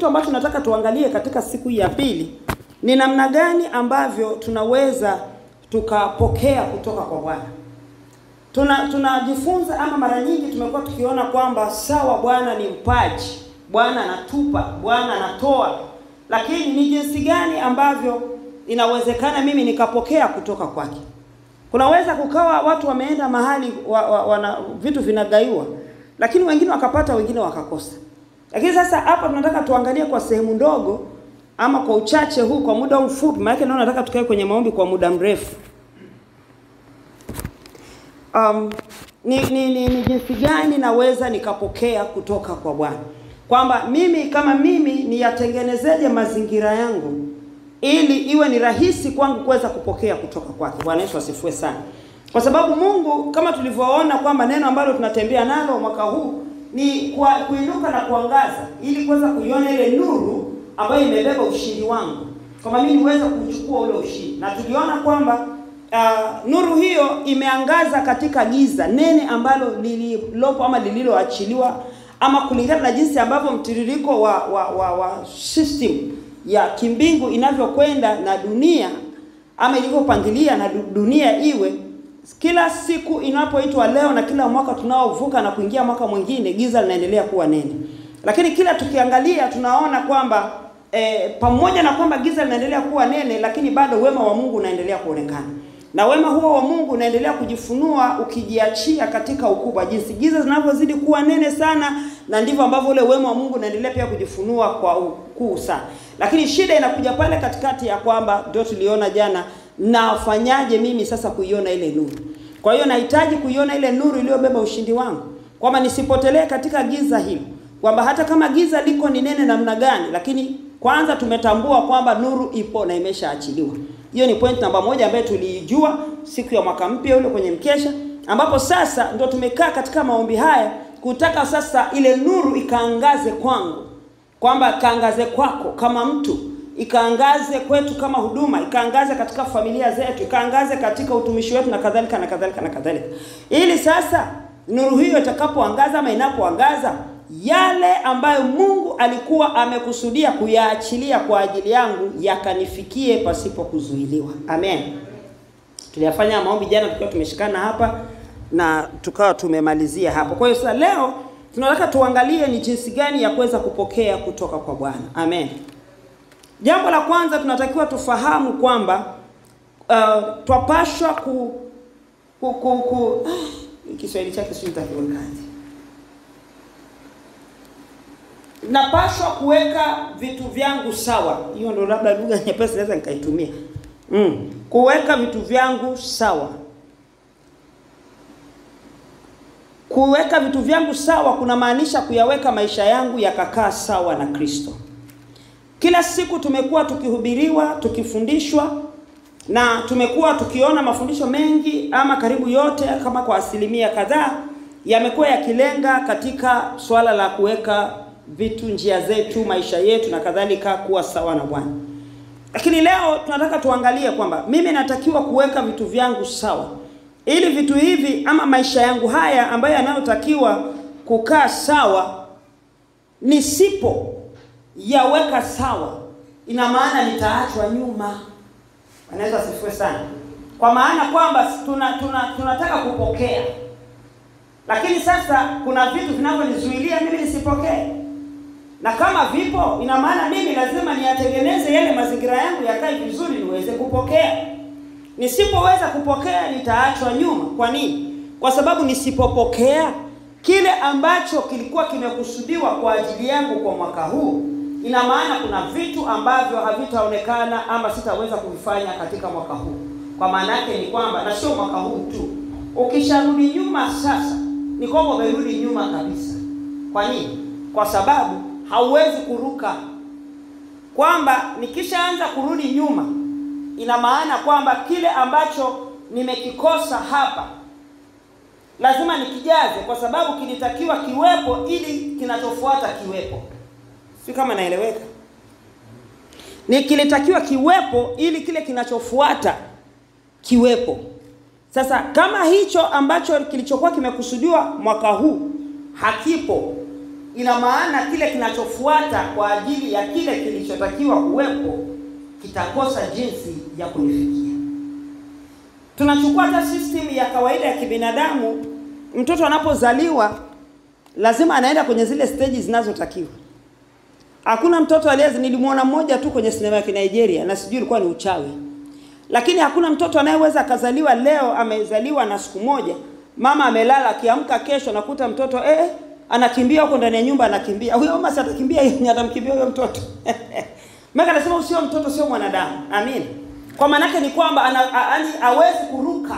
kitu ambacho nataka tuangalie katika siku ya pili ni namna gani ambavyo tunaweza tukapokea kutoka kwa Bwana. Tuna tunajifunza ama mara nyingi tumekuwa tukiona kwamba sawa, Bwana ni mpaji, Bwana anatupa, Bwana anatoa, lakini ni jinsi gani ambavyo inawezekana mimi nikapokea kutoka kwake. Kunaweza kukawa watu wameenda mahali wa, wa, wana vitu vinagaiwa, lakini wengine wakapata, wengine wakakosa. Lakini sasa hapa tunataka tuangalie kwa sehemu ndogo ama kwa uchache huu, kwa muda mfupi, maana naona nataka tukae kwenye maombi kwa muda mrefu. Um, ni, ni, ni, ni jinsi gani naweza nikapokea kutoka kwa Bwana, kwamba mimi kama mimi niyatengenezeje mazingira yangu ili iwe ni rahisi kwangu kuweza kupokea kutoka kwake. Bwana Yesu asifiwe sana, kwa sababu Mungu kama tulivyoona kwamba neno ambalo tunatembea nalo mwaka huu ni kwa kuinuka na kuangaza, ili kuweza kuiona ile nuru ambayo imebeba ushindi wangu, kwamba mimi niweze kuchukua ule ushindi, na tuliona kwamba uh, nuru hiyo imeangaza katika giza nene ambalo lililopo ama lililoachiliwa ama kulingana na jinsi ambavyo mtiririko wa, wa, wa, wa system ya kimbingu inavyokwenda na dunia ama ilivyopangilia na dunia iwe kila siku inapoitwa leo na kila mwaka tunaovuka na kuingia mwaka mwingine, giza linaendelea kuwa nene. Lakini kila tukiangalia tunaona kwamba e, pamoja na kwamba giza linaendelea kuwa nene, lakini bado wema wa Mungu unaendelea kuonekana, na wema huo wa Mungu unaendelea kujifunua ukijiachia katika ukubwa. Jinsi giza zinavyozidi kuwa nene sana, na ndivyo ambavyo ule wema wa Mungu unaendelea pia kujifunua kwa ukuu sana. Lakini shida inakuja pale katikati ya kwamba ndio tuliona jana nafanyaje mimi sasa kuiona ile nuru? Kwa hiyo nahitaji kuiona ile nuru iliyobeba ushindi wangu, kwamba nisipotelee katika giza hili, kwamba hata kama giza liko ni nene namna gani, lakini kwanza tumetambua kwamba nuru ipo na imeshaachiliwa. Hiyo ni point namba moja ambayo tuliijua siku ya mwaka mpya ule kwenye mkesha, ambapo sasa ndo tumekaa katika maombi haya kutaka sasa ile nuru ikaangaze kwangu, kwamba kaangaze kwako kama mtu ikaangaze kwetu kama huduma, ikaangaze katika familia zetu, ikaangaze katika utumishi wetu na kadhalika na kadhalika na kadhalika, ili sasa nuru hiyo itakapoangaza ama inapoangaza yale ambayo Mungu alikuwa amekusudia kuyaachilia kwa ajili yangu yakanifikie pasipo kuzuiliwa. Amen. Tuliyafanya maombi jana tukiwa tumeshikana hapa na tukawa tumemalizia hapo. Kwa hiyo sasa leo tunataka tuangalie ni jinsi gani ya kuweza kupokea kutoka kwa Bwana. Amen. Jambo la kwanza tunatakiwa tufahamu kwamba uh, twapashwa ku, ku, ku, ku ah, Kiswahili chake sio nitakiwekaje? Napashwa kuweka vitu vyangu sawa. Hiyo ndo labda lugha nyepesi naweza nikaitumia. Mm. Kuweka vitu vyangu sawa. Kuweka vitu vyangu sawa kunamaanisha kuyaweka maisha yangu yakakaa sawa na Kristo. Kila siku tumekuwa tukihubiriwa, tukifundishwa na tumekuwa tukiona mafundisho mengi ama karibu yote kama kwa asilimia kadhaa yamekuwa yakilenga katika swala la kuweka vitu, njia zetu, maisha yetu na kadhalika kuwa sawa na Bwana. Lakini leo tunataka tuangalie kwamba mimi natakiwa kuweka vitu vyangu sawa, ili vitu hivi ama maisha yangu haya ambayo yanayotakiwa kukaa sawa, nisipo yaweka sawa, ina maana nitaachwa nyuma. Anaweza asifiwe sana, kwa maana kwamba tuna, tuna, tunataka kupokea, lakini sasa kuna vitu vinavyonizuilia mimi nisipokee, na kama vipo, ina maana mimi lazima niyatengeneze yale mazingira yangu yakae vizuri niweze kupokea. Nisipoweza kupokea nitaachwa nyuma. Kwa nini? Kwa sababu nisipopokea kile ambacho kilikuwa kimekusudiwa kwa ajili yangu kwa mwaka huu ina maana kuna vitu ambavyo havitaonekana ama sitaweza kuvifanya katika mwaka huu. Kwa maana yake ni kwamba, na sio mwaka huu tu, ukisharudi nyuma sasa ni kwamba umerudi nyuma kabisa. Kwa nini? Kwa sababu hauwezi kuruka, kwamba nikishaanza kurudi nyuma, ina maana kwamba kile ambacho nimekikosa hapa lazima nikijaze, kwa sababu kilitakiwa kiwepo ili kinachofuata kiwepo. Si kama naeleweka? Ni kilitakiwa kiwepo ili kile kinachofuata kiwepo. Sasa kama hicho ambacho kilichokuwa kimekusudiwa mwaka huu hakipo, ina maana kile kinachofuata kwa ajili ya kile kilichotakiwa kuwepo kitakosa jinsi ya kunifikia. Tunachukua hata system ya kawaida ya kibinadamu, mtoto anapozaliwa lazima anaenda kwenye zile stages zinazotakiwa. Hakuna mtoto aliye, nilimwona mmoja tu kwenye sinema ya Nigeria na sijui ilikuwa ni uchawi, lakini hakuna mtoto anayeweza akazaliwa leo, amezaliwa na siku moja, mama amelala, akiamka kesho nakuta mtoto eh, anakimbia huko ndani ya nyumba, anakimbia huyo mama, si atakimbia yeye, atamkimbia huyo mtoto Maka anasema usio mtoto sio mwanadamu. Amin. Kwa maanake ni kwamba ana, ani hawezi kuruka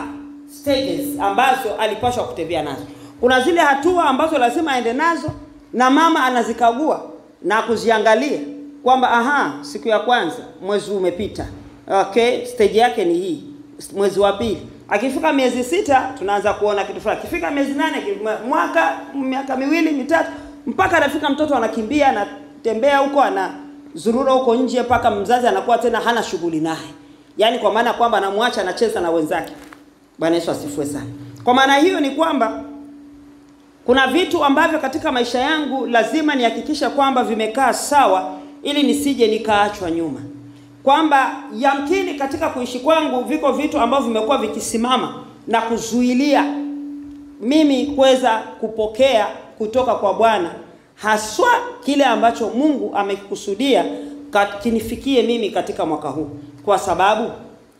stages ambazo alipaswa kutembea nazo. Kuna zile hatua ambazo lazima aende nazo na mama anazikagua na kuziangalia kwamba aha, siku ya kwanza mwezi umepita. Okay, stage yake ni hii. Mwezi wa pili. Akifika miezi sita tunaanza kuona kitu fulani. Akifika miezi nane, mwaka, miaka miwili, mitatu mpaka anafika mtoto anakimbia, anatembea huko ana zurura huko nje mpaka mzazi anakuwa tena hana shughuli naye, yaani kwa maana kwamba anamwacha anacheza na wenzake. Bwana Yesu asifiwe sana. Kwa maana hiyo ni kwamba kuna vitu ambavyo katika maisha yangu lazima nihakikisha kwamba vimekaa sawa, ili nisije nikaachwa nyuma, kwamba yamkini katika kuishi kwangu viko vitu ambavyo vimekuwa vikisimama na kuzuilia mimi kuweza kupokea kutoka kwa Bwana haswa kile ambacho Mungu amekusudia kinifikie mimi katika mwaka huu, kwa sababu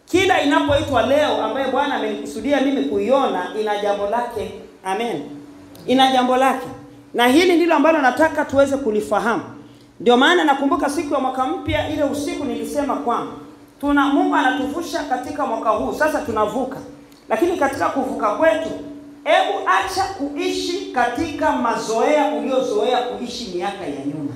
kila inapoitwa leo ambaye Bwana amenikusudia mimi kuiona ina jambo lake. Amen, ina jambo lake, na hili ndilo ambalo nataka tuweze kulifahamu. Ndio maana nakumbuka siku ya mwaka mpya, ile usiku nilisema kwamba tuna Mungu anatuvusha katika mwaka huu, sasa tunavuka, lakini katika kuvuka kwetu Hebu acha kuishi katika mazoea uliozoea kuishi miaka ya nyuma.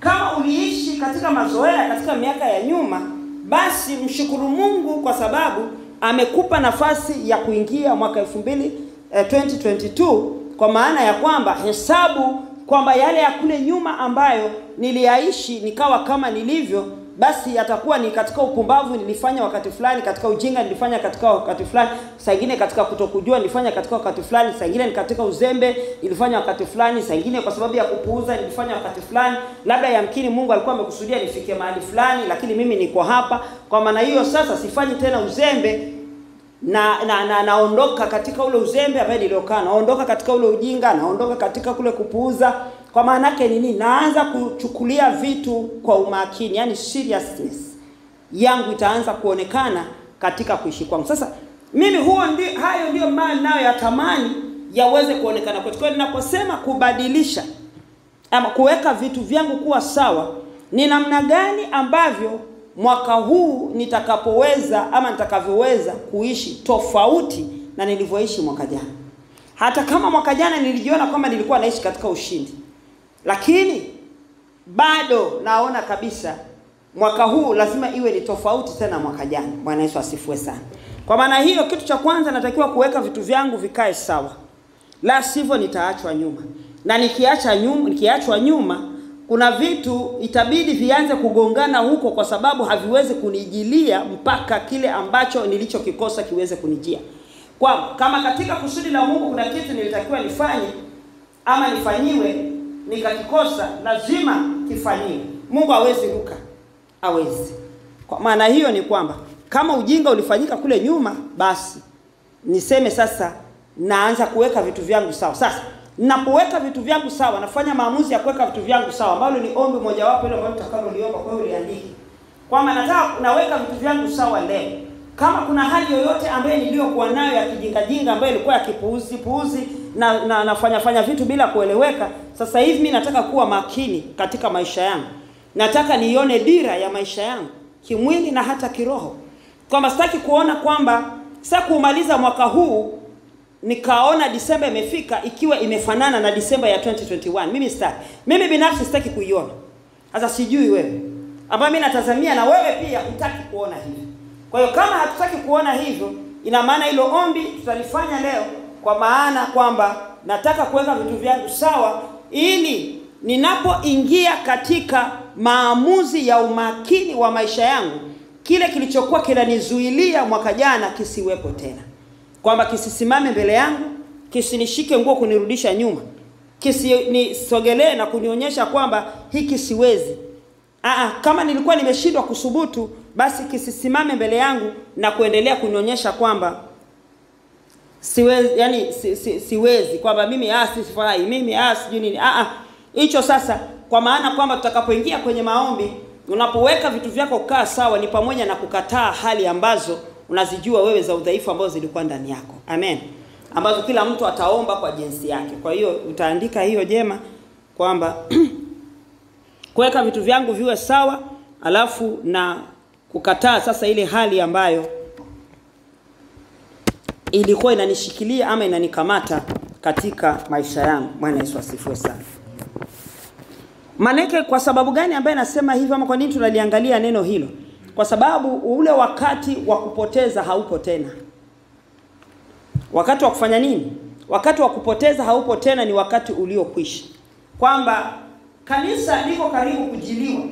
Kama uliishi katika mazoea katika miaka ya nyuma, basi mshukuru Mungu kwa sababu amekupa nafasi ya kuingia mwaka 2022 eh, 2022 kwa maana ya kwamba hesabu kwamba yale ya kule nyuma ambayo niliyaishi nikawa kama nilivyo basi yatakuwa ni katika upumbavu nilifanya wakati fulani, katika ujinga nilifanya katika wakati fulani, saingine katika kutokujua nilifanya katika wakati fulani, saa ingine ni katika uzembe nilifanya wakati fulani, saingine kwa sababu ya kupuuza nilifanya wakati fulani. Labda yamkini Mungu alikuwa amekusudia nifike mahali fulani, lakini mimi niko hapa. Kwa maana hiyo sasa sifanyi tena uzembe na, na, na naondoka katika ule uzembe ambaye niliokaa, naondoka katika ule ujinga, naondoka katika kule kupuuza kwa maana yake nini? Naanza kuchukulia vitu kwa umakini, yani seriousness yangu itaanza kuonekana katika kuishi kwangu. Sasa mimi huo ndi, hayo ndio maana nayo yatamani yaweze kuonekana kwetu. Kwa ninaposema kubadilisha ama kuweka vitu vyangu kuwa sawa, ni namna gani ambavyo mwaka huu nitakapoweza ama nitakavyoweza kuishi tofauti na nilivyoishi mwaka jana. Hata kama mwaka jana nilijiona kwamba nilikuwa naishi katika ushindi lakini bado naona kabisa mwaka huu lazima iwe ni tofauti tena mwaka jana. Bwana Yesu asifiwe sana. Kwa maana hiyo, kitu cha kwanza natakiwa kuweka vitu vyangu vikae sawa, la sivyo nitaachwa nyuma, na nikiacha nyuma, nikiachwa nyuma, kuna vitu itabidi vianze kugongana huko, kwa sababu haviwezi kunijilia mpaka kile ambacho nilichokikosa kiweze kunijia. Kwa kama katika kusudi la Mungu kuna kitu nilitakiwa nifanye ama nifanyiwe nikakikosa lazima kifanyiwe. Mungu hawezi ruka, hawezi. Kwa maana hiyo ni kwamba kama ujinga ulifanyika kule nyuma, basi niseme sasa naanza kuweka vitu vyangu sawa. Sasa ninapoweka vitu vyangu sawa, nafanya maamuzi ya kuweka vitu vyangu sawa, ambalo ni ombi mojawapo ile ambalo tutakaloliomba. Kwa hiyo uliandike kwamba nataka naweka vitu vyangu sawa leo. Kama kuna hali yoyote ambayo niliyokuwa nayo ya kijingajinga ambayo ilikuwa ya kipuuzi puuzi na, na nafanya fanya vitu bila kueleweka, sasa hivi mimi nataka kuwa makini katika maisha yangu. Nataka nione dira ya maisha yangu kimwili na hata kiroho, kwamba sitaki kuona kwamba sasa kuumaliza mwaka huu nikaona Disemba imefika ikiwa imefanana na Disemba ya 2021. Mimi sitaki, mimi binafsi sitaki kuiona. Sasa sijui wewe, ambayo mimi natazamia na wewe pia hutaki kuona hivyo. Kwa hiyo kama hatutaki kuona hivyo, ina maana hilo ombi tutalifanya leo, kwa maana kwamba nataka kuweka vitu vyangu sawa, ili ninapoingia katika maamuzi ya umakini wa maisha yangu, kile kilichokuwa kinanizuilia mwaka jana kisiwepo tena, kwamba kisisimame mbele yangu, kisinishike nguo kunirudisha nyuma, kisinisogelee na kunionyesha kwamba hiki siwezi. Aa, kama nilikuwa nimeshindwa kusubutu, basi kisisimame mbele yangu na kuendelea kunionyesha kwamba siwezi, yani si, si, siwezi kwamba mimi ah, sifai mimi ah, sijui nini. Ah, hicho sasa, kwa maana kwamba tutakapoingia kwenye maombi, unapoweka vitu vyako kaa sawa, ni pamoja na kukataa hali ambazo unazijua wewe za udhaifu ambazo zilikuwa ndani yako. Amen, ambazo kila mtu ataomba kwa jinsi yake. Kwa hiyo utaandika hiyo jema kwamba kuweka vitu vyangu viwe sawa, alafu na kukataa sasa ile hali ambayo ilikuwa inanishikilia ama inanikamata katika maisha yangu. Bwana Yesu asifiwe sana. Maneke kwa sababu gani ambaye anasema hivyo, ama kwa nini tunaliangalia neno hilo? Kwa sababu ule wakati wa kupoteza haupo tena. Wakati wa kufanya nini? Wakati wa kupoteza haupo tena, ni wakati uliokwisha, kwamba kanisa liko karibu kujiliwa.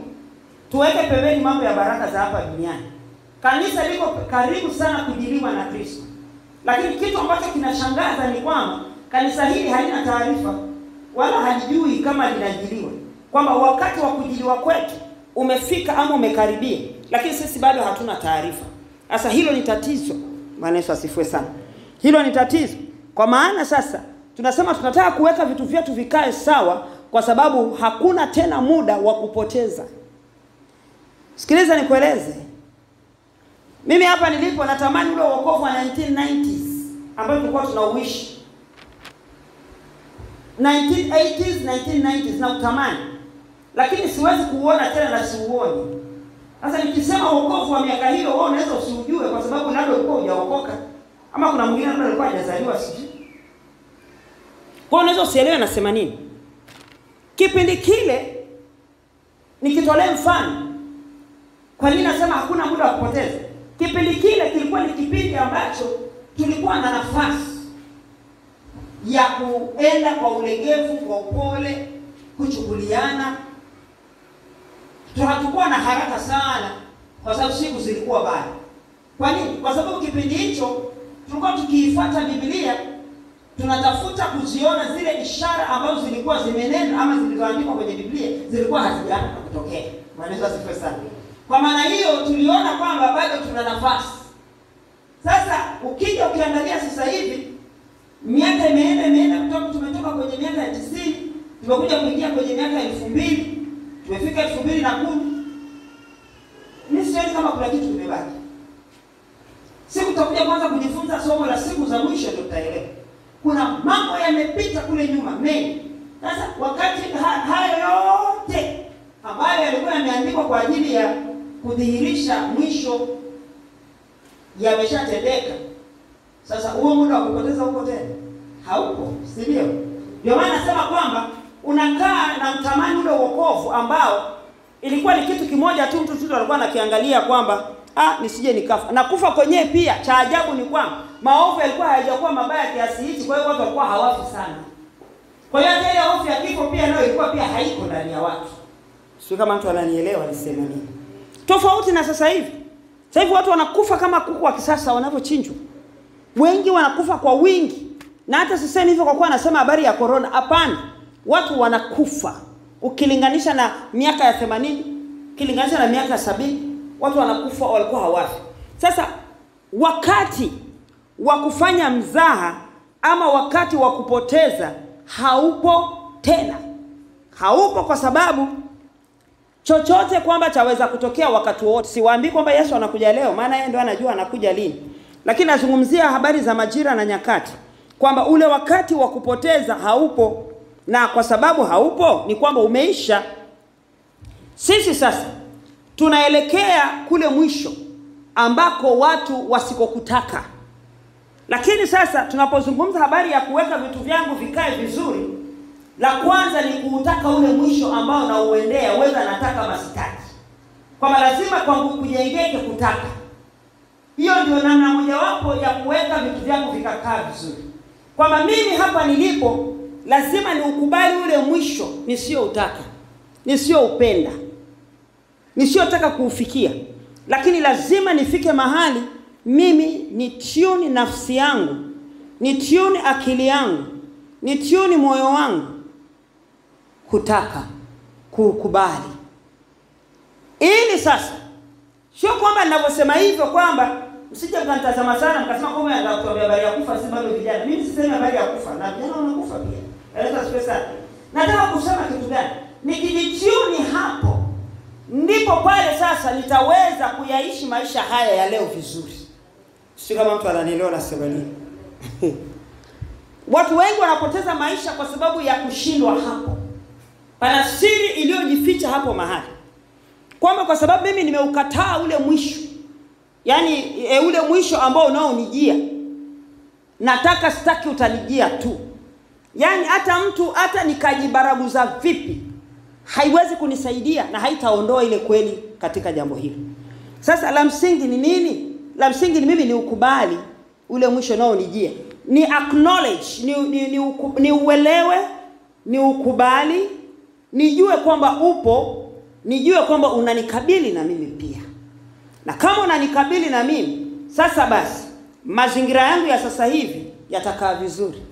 Tuweke pembeni mambo ya baraka za hapa duniani. Kanisa liko karibu sana kujiliwa na Kristo, lakini kitu ambacho kinashangaza ni kwamba kanisa hili halina taarifa wala halijui kama linajiliwa, kwamba wakati wa kujiliwa kwetu umefika ama umekaribia, lakini sisi bado hatuna taarifa. Sasa hilo ni tatizo. Bwana Yesu asifiwe sana. Hilo ni tatizo, kwa maana sasa tunasema tunataka kuweka vitu vyetu vikae sawa, kwa sababu hakuna tena muda wa kupoteza. Sikiliza nikueleze, mimi hapa nilipo natamani ule wokovu wa 1990s ambayo tulikuwa tunauishi 1980s 1990s na utamani, lakini siwezi kuuona tena na siuoni. Sasa nikisema wokovu wa miaka hiyo, wewe unaweza usiujue kwa sababu nado ulikuwa hujaokoka ama kuna mwingine labda alikuwa hajazaliwa sijui. Kwa unaweza usielewe nasema nini. Kipindi kile nikitolee mfano, kwa nini nasema hakuna muda wa kupoteza? Kipindi kile kilikuwa ni kipindi ambacho kilikuwa na nafasi ya kuenda kwa ulegevu, kwa upole, kuchukuliana. Hatukuwa na haraka sana, kwa sababu siku zilikuwa bado. Kwa nini? Kwa sababu kipindi hicho tulikuwa tukiifuata Biblia, tunatafuta kuziona zile ishara ambazo zilikuwa zimenena ama zilizoandikwa kwenye Biblia zilikuwa hazijaanza kutokea. Maneno asifiwe sana. Kwa maana hiyo tuliona kwamba bado tuna nafasi. Sasa ukija ukiangalia sasa hivi miaka imeenda imeenda, kutoka tumetoka kwenye miaka ya tisini tumekuja kuingia kwenye miaka ya elfu mbili tumefika elfu mbili na kumi mi sioni kama kuna kitu kimebaki. Siku tutakuja kwanza kujifunza somo la siku za mwisho, ndio tutaelewa kuna mambo yamepita kule nyuma mengi. Sasa wakati ha hayo yote ambayo yalikuwa yameandikwa kwa ajili ya kudhihirisha mwisho yameshatendeka. Sasa huo muda wa kupoteza huko tena haupo, si ndio? Ndio maana nasema kwamba unakaa na mtamani ule wokovu ambao ilikuwa ni kitu kimoja tu, mtu tu alikuwa anakiangalia kwamba ah, nisije nikafa. Na kufa kwenyewe pia, cha ajabu ni kwamba maovu yalikuwa hayajakuwa mabaya kiasi hichi, kwa hiyo watu walikuwa hawafi sana. Kwa hiyo hata ile hofu ya kifo pia nayo ilikuwa pia haiko ndani ya watu. Sio kama mtu ananielewa nisema nini. Tofauti na sasa hivi. Sasa hivi watu wanakufa kama kuku wa kisasa wanavyochinjwa. Wengi wanakufa kwa wingi. Na hata sisemi hivyo kwa kuwa anasema habari ya corona. Hapana. Watu wanakufa. Ukilinganisha na miaka ya 80, ukilinganisha na miaka ya sabini, watu wanakufa walikuwa hawafi. Sasa wakati wa kufanya mzaha ama wakati wa kupoteza haupo tena, haupo kwa sababu chochote kwamba chaweza kutokea wakati wote. Siwaambii kwamba Yesu anakuja leo, maana yeye ndio anajua anakuja lini, lakini nazungumzia habari za majira na nyakati, kwamba ule wakati wa kupoteza haupo, na kwa sababu haupo ni kwamba umeisha. Sisi sasa tunaelekea kule mwisho ambako watu wasikokutaka. Lakini sasa tunapozungumza habari ya kuweka vitu vyangu vikae vizuri, la kwanza ni kuutaka ule mwisho ambao nauendea, weza nataka masitaki, kwamba lazima kwangu kujengeke kutaka. Hiyo ndio namna mojawapo ya kuweka vitu vyangu vikakaa vizuri, kwamba mimi hapa nilipo lazima niukubali ule mwisho nisiyoutaka, nisiyoupenda, nisiotaka kuufikia, lakini lazima nifike mahali mimi ni tune nafsi yangu, ni tune akili yangu, ni tune moyo wangu, kutaka kuukubali, ili sasa, sio kwamba ninavyosema hivyo kwamba msije mkanitazama sana mkasema kwamba habari ya kufa, si bado vijana. Mimi sisemi habari ya kufa, na vijana wanakufa pia. Sana. Nataka kusema kitu gani? Nikijitiuni hapo ndipo pale sasa nitaweza kuyaishi maisha haya ya leo vizuri. Sio kama mtu ananielewa nasema nini? Watu wengi wanapoteza maisha kwa sababu ya kushindwa hapo. Pana siri iliyojificha hapo mahali, kwamba kwa sababu mimi nimeukataa ule mwisho, yaani e, ule mwisho ambao unaonijia, nataka sitaki utanijia tu, yaani hata mtu hata nikajibaraguza vipi haiwezi kunisaidia na haitaondoa ile kweli katika jambo hili Sasa la msingi ni nini? La msingi ni mimi ni ukubali ule mwisho unaonijia, ni acknowledge, ni, ni, ni, uku, ni uelewe, ni ukubali, nijue kwamba upo, nijue kwamba unanikabili na mimi pia, na kama unanikabili na mimi sasa, basi mazingira yangu ya sasa hivi yatakaa vizuri.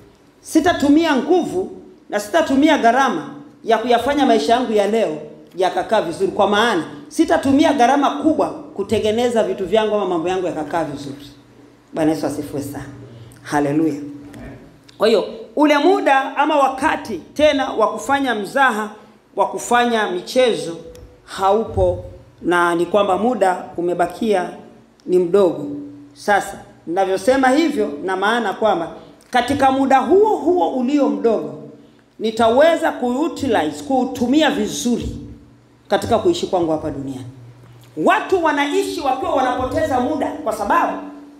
Sitatumia nguvu na sitatumia gharama ya kuyafanya maisha yangu ya leo yakakaa vizuri, kwa maana sitatumia gharama kubwa kutengeneza vitu vyangu ama mambo yangu yakakaa vizuri. Bwana Yesu asifiwe sana, haleluya. Kwa hiyo ule muda ama wakati tena wa kufanya mzaha, wa kufanya michezo haupo, na ni kwamba muda umebakia ni mdogo. Sasa ninavyosema hivyo, na maana kwamba katika muda huo huo ulio mdogo nitaweza kuutilize kuutumia vizuri katika kuishi kwangu hapa duniani. Watu wanaishi wakiwa wanapoteza muda, kwa sababu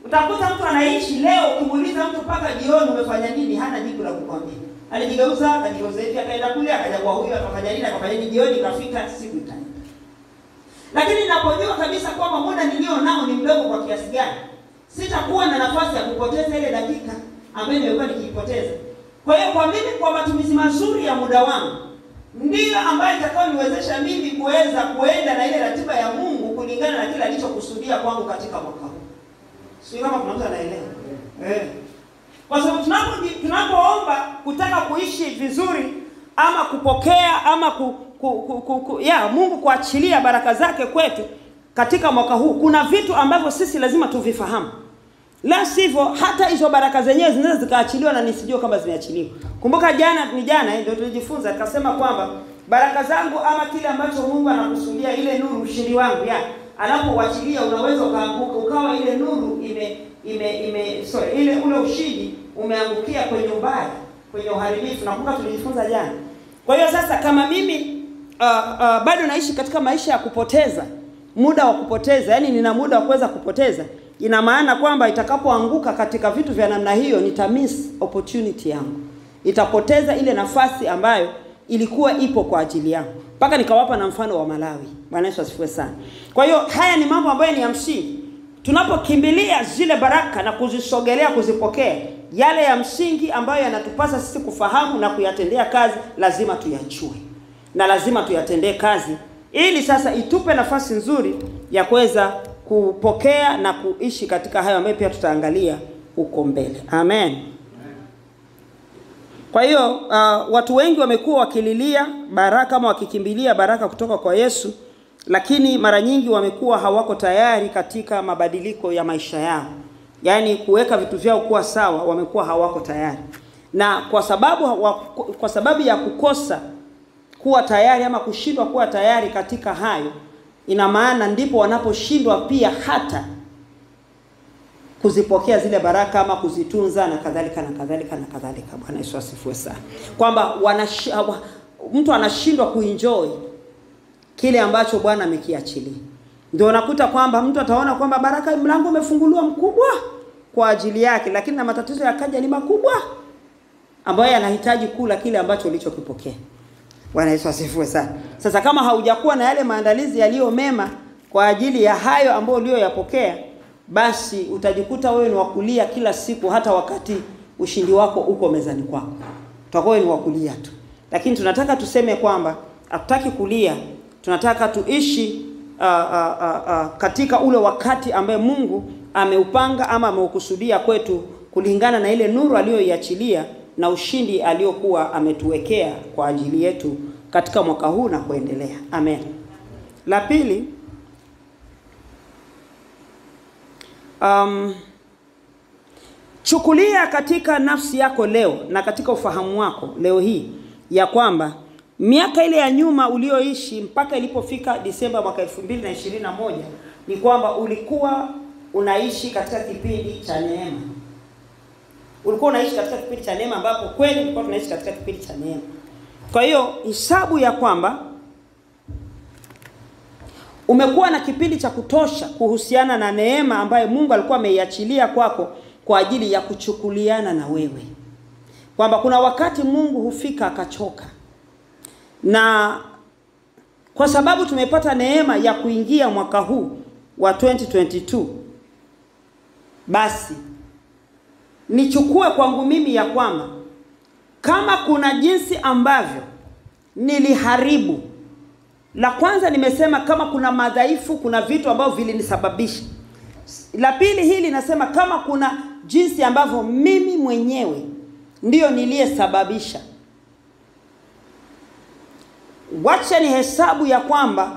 utakuta mtu anaishi leo, ukimuuliza mtu mpaka jioni umefanya nini, hana jibu la kukwambia. Alijigeuza, akajigeuza hivi, akaenda kule, akaja kwa huyu, akafanya nini, akafanya nini, jioni kafika siku itaenda. Lakini ninapojua kabisa kwamba muda nilio nao ni mdogo kwa kiasi gani, sitakuwa na nafasi ya kupoteza ile dakika ambayo nimekuwa nikiipoteza. Kwa hiyo kwa mimi, kwa matumizi mazuri ya muda wangu ndiyo ambayo itakayoniwezesha mimi kuweza kuenda na ile ratiba ya Mungu kulingana na kile alichokusudia kwangu katika mwaka huu. Sio kama kuna mtu anaelewa. Eh. Kwa sababu tunapo tunapoomba kutaka kuishi vizuri ama kupokea ama ku, ku, ku, ku, ku, ya Mungu kuachilia baraka zake kwetu katika mwaka huu, kuna vitu ambavyo sisi lazima tuvifahamu la sivyo hata hizo baraka zenyewe zinaweza zikaachiliwa na nisijue kama zimeachiliwa. Kumbuka jana ni jana ndio tulijifunza tukasema kwamba baraka zangu ama kile ambacho Mungu anakusudia ile nuru ushindi wangu ya anapouachilia unaweza ukaanguka ukawa ile nuru ime ime ime sorry ile ule ushindi umeangukia kwenye ubaya kwenye uharibifu. Nakumbuka tulijifunza jana. Kwa hiyo sasa kama mimi uh, uh, bado naishi katika maisha ya kupoteza muda wa kupoteza, yani nina muda wa kuweza kupoteza ina maana kwamba itakapoanguka katika vitu vya namna hiyo nita miss opportunity yangu, itapoteza ile nafasi ambayo ilikuwa ipo kwa ajili yangu. Mpaka nikawapa na mfano wa Malawi. Bwana Yesu asifiwe sana. Kwa hiyo haya ni mambo ambayo ni ya msingi. Tunapokimbilia zile baraka na kuzisogelea, kuzipokea, yale ya msingi ambayo yanatupasa sisi kufahamu na kuyatendea kazi, lazima tuyachue na lazima tuyatendee kazi, ili sasa itupe nafasi nzuri ya kuweza kupokea na kuishi katika hayo ambayo pia tutaangalia huko mbele. Amen. Kwa hiyo uh, watu wengi wamekuwa wakililia baraka ama wakikimbilia baraka kutoka kwa Yesu, lakini mara nyingi wamekuwa hawako tayari katika mabadiliko ya maisha yao, yaani kuweka vitu vyao kuwa sawa, wamekuwa hawako tayari, na kwa sababu wa, kwa sababu ya kukosa kuwa tayari ama kushindwa kuwa tayari katika hayo ina maana ndipo wanaposhindwa pia hata kuzipokea zile baraka ama kuzitunza na kadhalika na kadhalika na kadhalika. Bwana Yesu asifiwe sana, kwamba mtu anashindwa kuenjoy kile ambacho Bwana amekiachilia. Ndio unakuta kwamba mtu ataona kwamba baraka, mlango umefunguliwa mkubwa kwa ajili yake, lakini na matatizo yakaja ni makubwa ambayo yanahitaji kula kile ambacho ulichokipokea. Bwana Yesu asifiwe sana. Sasa kama haujakuwa na yale maandalizi yaliyo mema kwa ajili ya hayo ambayo uliyoyapokea, basi utajikuta wewe ni wakulia kila siku, hata wakati ushindi wako uko mezani kwako, tutakuwa ni wakulia tu. Lakini tunataka tuseme kwamba hatutaki kulia, tunataka tuishi uh, uh, uh, uh, katika ule wakati ambaye Mungu ameupanga ama ameukusudia kwetu kulingana na ile nuru aliyoiachilia na ushindi aliokuwa ametuwekea kwa ajili yetu katika mwaka huu na kuendelea. Amen. La pili, um, chukulia katika nafsi yako leo na katika ufahamu wako leo hii ya kwamba miaka ile ya nyuma ulioishi mpaka ilipofika Disemba mwaka 2021 ni kwamba ulikuwa unaishi katika kipindi cha neema. Ulikuwa unaishi katika kipindi cha neema ambapo kweli ulikuwa tunaishi katika kipindi cha neema. Kwa hiyo hisabu ya kwamba umekuwa na kipindi cha kutosha kuhusiana na neema ambayo Mungu alikuwa ameiachilia kwako kwa ajili ya kuchukuliana na wewe, kwamba kuna wakati Mungu hufika akachoka, na kwa sababu tumepata neema ya kuingia mwaka huu wa 2022 basi nichukue kwangu mimi ya kwamba kama kuna jinsi ambavyo niliharibu la kwanza nimesema kama kuna madhaifu, kuna vitu ambavyo vilinisababisha. La pili hili nasema kama kuna jinsi ambavyo mimi mwenyewe ndiyo niliyesababisha. Wacha ni hesabu ya kwamba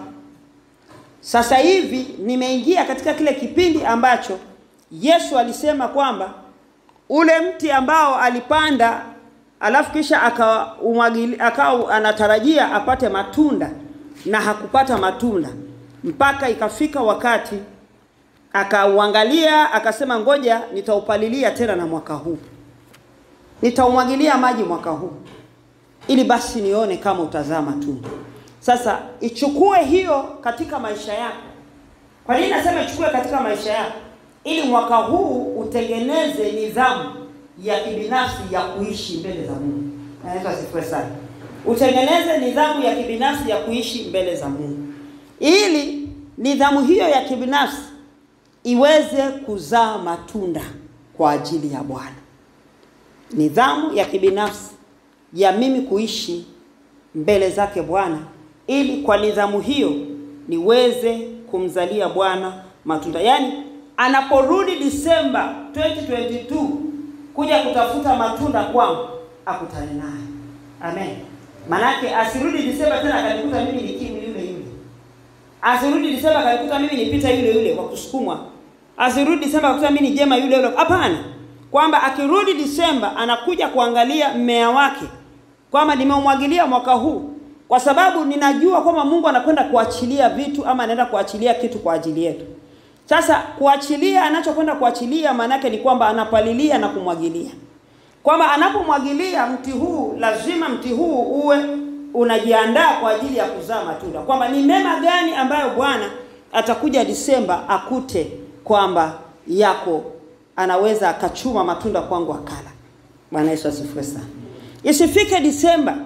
sasa hivi nimeingia katika kile kipindi ambacho Yesu alisema kwamba ule mti ambao alipanda alafu kisha akawa anatarajia apate matunda na hakupata matunda mpaka ikafika wakati akauangalia akasema, ngoja nitaupalilia tena na mwaka huu nitaumwagilia maji mwaka huu ili basi nione kama utazaa matunda. Sasa ichukue hiyo katika maisha yako. Kwa nini nasema ichukue katika maisha yako? Ili mwaka huu utengeneze nidhamu ya kibinafsi ya kuishi mbele za Mungu. Naweza asifiwe sana utengeneze nidhamu ya kibinafsi ya kuishi mbele za Mungu, ili nidhamu hiyo ya kibinafsi iweze kuzaa matunda kwa ajili ya Bwana. Nidhamu ya kibinafsi ya mimi kuishi mbele zake Bwana, ili kwa nidhamu hiyo niweze kumzalia Bwana matunda. Yaani anaporudi Disemba 2022 kuja kutafuta matunda kwangu, akutane naye. Amen. Manake asirudi Disemba tena akanikuta mimi ni kimi yule yule. Asirudi Disemba akanikuta mimi ni pita yule yule kwa kusukumwa. Asirudi Disemba akakuta mimi ni jema yule yule. Hapana. Kwamba akirudi Disemba anakuja kuangalia mmea wake kwamba nimeumwagilia mwaka huu kwa sababu ninajua kwamba Mungu anakwenda kuachilia vitu ama anaenda kuachilia kitu kwa ajili yetu. Sasa kuachilia, anachokwenda kuachilia maanake ni kwamba anapalilia na kumwagilia kwamba anapomwagilia mti huu lazima mti huu uwe unajiandaa kwa ajili ya kuzaa matunda, kwamba ni mema gani ambayo Bwana atakuja Disemba akute kwamba yako anaweza akachuma matunda kwangu akala. Bwana Yesu asifiwe sana. Isifike Disemba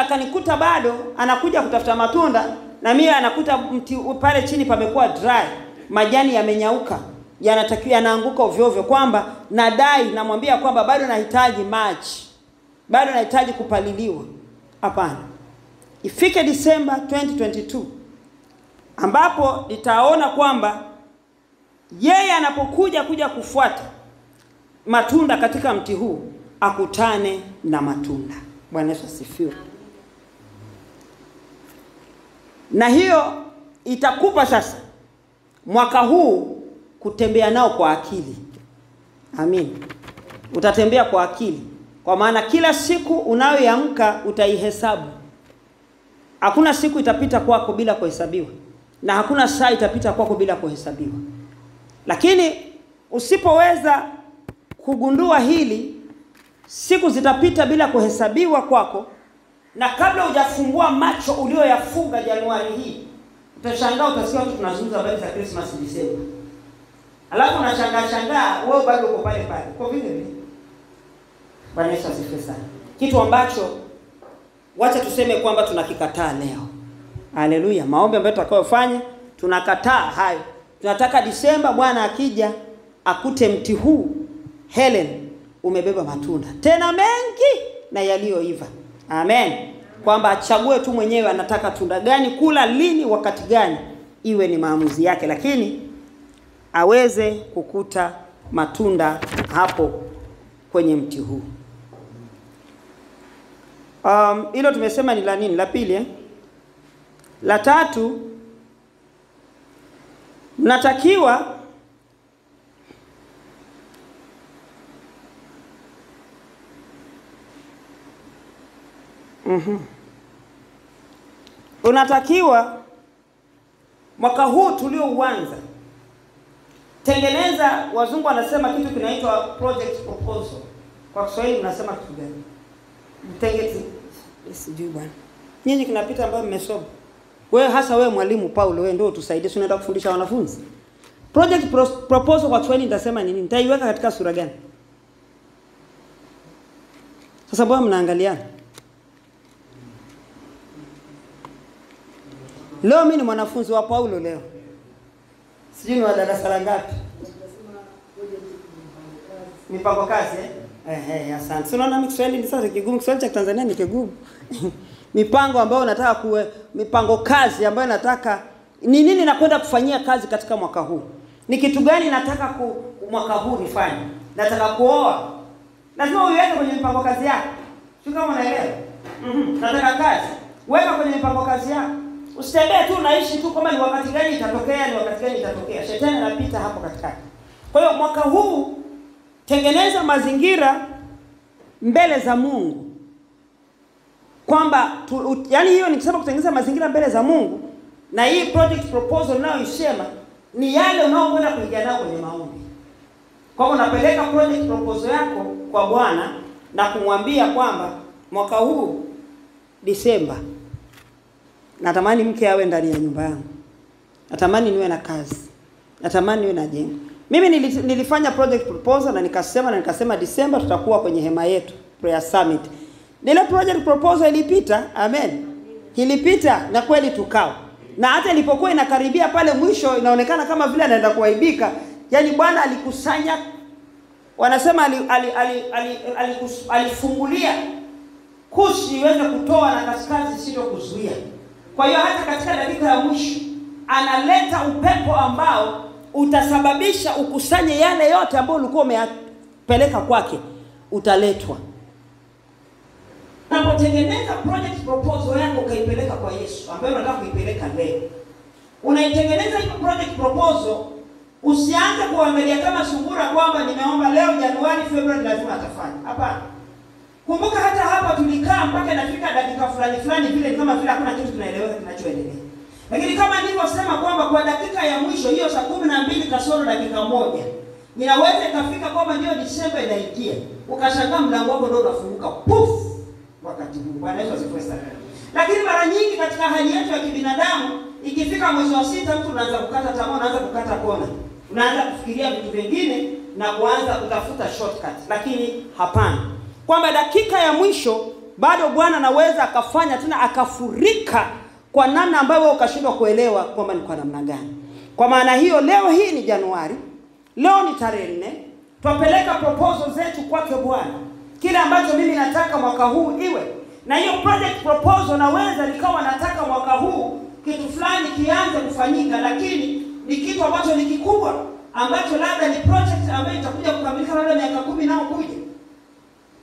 akanikuta bado anakuja kutafuta matunda na mimi anakuta mti pale chini pamekuwa dry, majani yamenyauka yanatakiwa yanaanguka ovyo ovyo, kwamba nadai namwambia kwamba bado nahitaji maji, bado nahitaji kupaliliwa. Hapana, ifike Disemba 2022 ambapo nitaona kwamba yeye anapokuja kuja kufuata matunda katika mti huu akutane na matunda. Bwana Yesu asifiwe. Na hiyo itakupa sasa mwaka huu kutembea nao kwa akili. Amin. Utatembea kwa akili, kwa maana kila siku unayoamka utaihesabu. Hakuna siku itapita kwako bila kuhesabiwa, na hakuna saa itapita kwako bila kuhesabiwa. Lakini usipoweza kugundua hili, siku zitapita bila kuhesabiwa kwako, na kabla hujafungua macho ulioyafunga Januari hii, utashangaa, utasikia watu tunazungumza habari za Christmas December. Alafu unashangaa shangaa wewe bado uko pale pale. Kwa vile vile. Bwana Yesu asifiwe sana. Kitu ambacho wacha tuseme kwamba tunakikataa leo. Haleluya. Maombi ambayo tutakayofanya tunakataa hayo. Tunataka Disemba Bwana akija akute mti huu Helen umebeba matunda. Tena mengi na yaliyoiva. Amen. Kwamba achague tu mwenyewe anataka tunda gani kula lini wakati gani iwe ni maamuzi yake lakini aweze kukuta matunda hapo kwenye mti huu. Um, hilo tumesema ni la nini? La pili eh? La tatu mnatakiwa Mhm. Unatakiwa mwaka huu tuliouanza, tengeneza, wazungu wanasema kitu kinaitwa project proposal. Kwa Kiswahili mnasema kitu gani? Mtengeti sijui bwana. Nyinyi kinapita ambayo mmesoma. Wewe hasa wewe mwalimu Paulo, wewe ndio utusaidie, si unaenda kufundisha wanafunzi. Project pro proposal kwa Kiswahili nitasema nini? Nitaiweka katika sura gani? Sasa bwana mnaangaliana. Leo mimi ni mwanafunzi wa Paulo leo. Sijui ni wa darasa la ngapi? Mipango kazi eh? Eh, eh, asante. Si unaona mimi Kiswahili ni sasa kigumu, Kiswahili cha Tanzania ni kigumu. mipango ambayo nataka kuwe mipango kazi ambayo nataka ni nini nakwenda kufanyia kazi katika mwaka huu. Ni kitu gani nataka ku, mwaka huu nifanye? Nataka kuoa. Lazima uiweke kwenye mipango kazi yako. Sio kama unaelewa? Mhm. Nataka kazi. Weka kwenye mipango kazi yako. Usitembee tu unaishi tu kama ni wakati gani itatokea, ni wakati gani itatokea. Shetani anapita hapo katikati. Kwa hiyo mwaka huu tengeneza mazingira mbele za Mungu kwamba yaani hiyo nikisema kutengeneza mazingira mbele za Mungu na hii project proposal unayoisema ni yale unaokwenda kuingia nayo kwenye maombi. Kwamba unapeleka project proposal yako kwa Bwana na kumwambia kwamba mwaka huu Disemba natamani mke awe ndani ya nyumba yangu, natamani niwe na kazi, natamani niwe na jengo. Mimi nilifanya project proposal na nikasema na nikasema Disemba tutakuwa kwenye hema yetu prayer summit. Nile project proposal ilipita, amen, ilipita na kweli tukao, na hata ilipokuwa inakaribia pale mwisho, inaonekana kama vile anaenda kuaibika. Yaani Bwana alikusanya, wanasema ali, ali, ali, ali, ali, alifungulia kushi iweze kutoa na kaskazi sio kuzuia. Kwa hiyo hata katika dakika ya mwisho analeta upepo ambao utasababisha ukusanye yale yote ambayo ulikuwa umeyapeleka kwake, utaletwa. Unapotengeneza project proposal yako ukaipeleka kwa Yesu, ambayo unataka kuipeleka leo, unaitengeneza hiyo project proposal, usianze kuangalia kama sungura kwamba nimeomba leo Januari, Februari lazima atafanya. Hapana. Kumbuka hata hapa tulikaa mpaka inafika dakika fulani fulani vile kama vile hakuna kitu tunaeleweka kinachoendelea. Lakini kama nilivyosema kwamba kwa dakika ya mwisho hiyo saa kumi na mbili kasoro dakika moja inaweza ikafika kwamba ndio Disemba inaingia, ukashangaa mlango wako ndio unafunguka puf, wakati huu. Bwana Yesu asifiwe sana. Lakini mara nyingi katika hali yetu ya kibinadamu, ikifika mwezi wa sita, mtu unaanza kukata tamaa, unaanza kukata kona, unaanza kufikiria vitu vingine na kuanza kutafuta shortcut, lakini hapana kwamba dakika ya mwisho bado Bwana anaweza akafanya tena akafurika kwa namna ambayo ukashindwa kuelewa kwamba ni kwa namna gani. Kwa maana hiyo, leo hii ni Januari, leo ni tarehe nne, twapeleka proposal zetu kwake Bwana, kile ambacho mimi nataka mwaka huu iwe na hiyo project proposal. Naweza nikawa nataka mwaka huu kitu fulani kianze kufanyika, lakini ni kitu ambacho ni kikubwa, ambacho labda ni project ambayo itakuja kukamilika labda miaka kumi kuja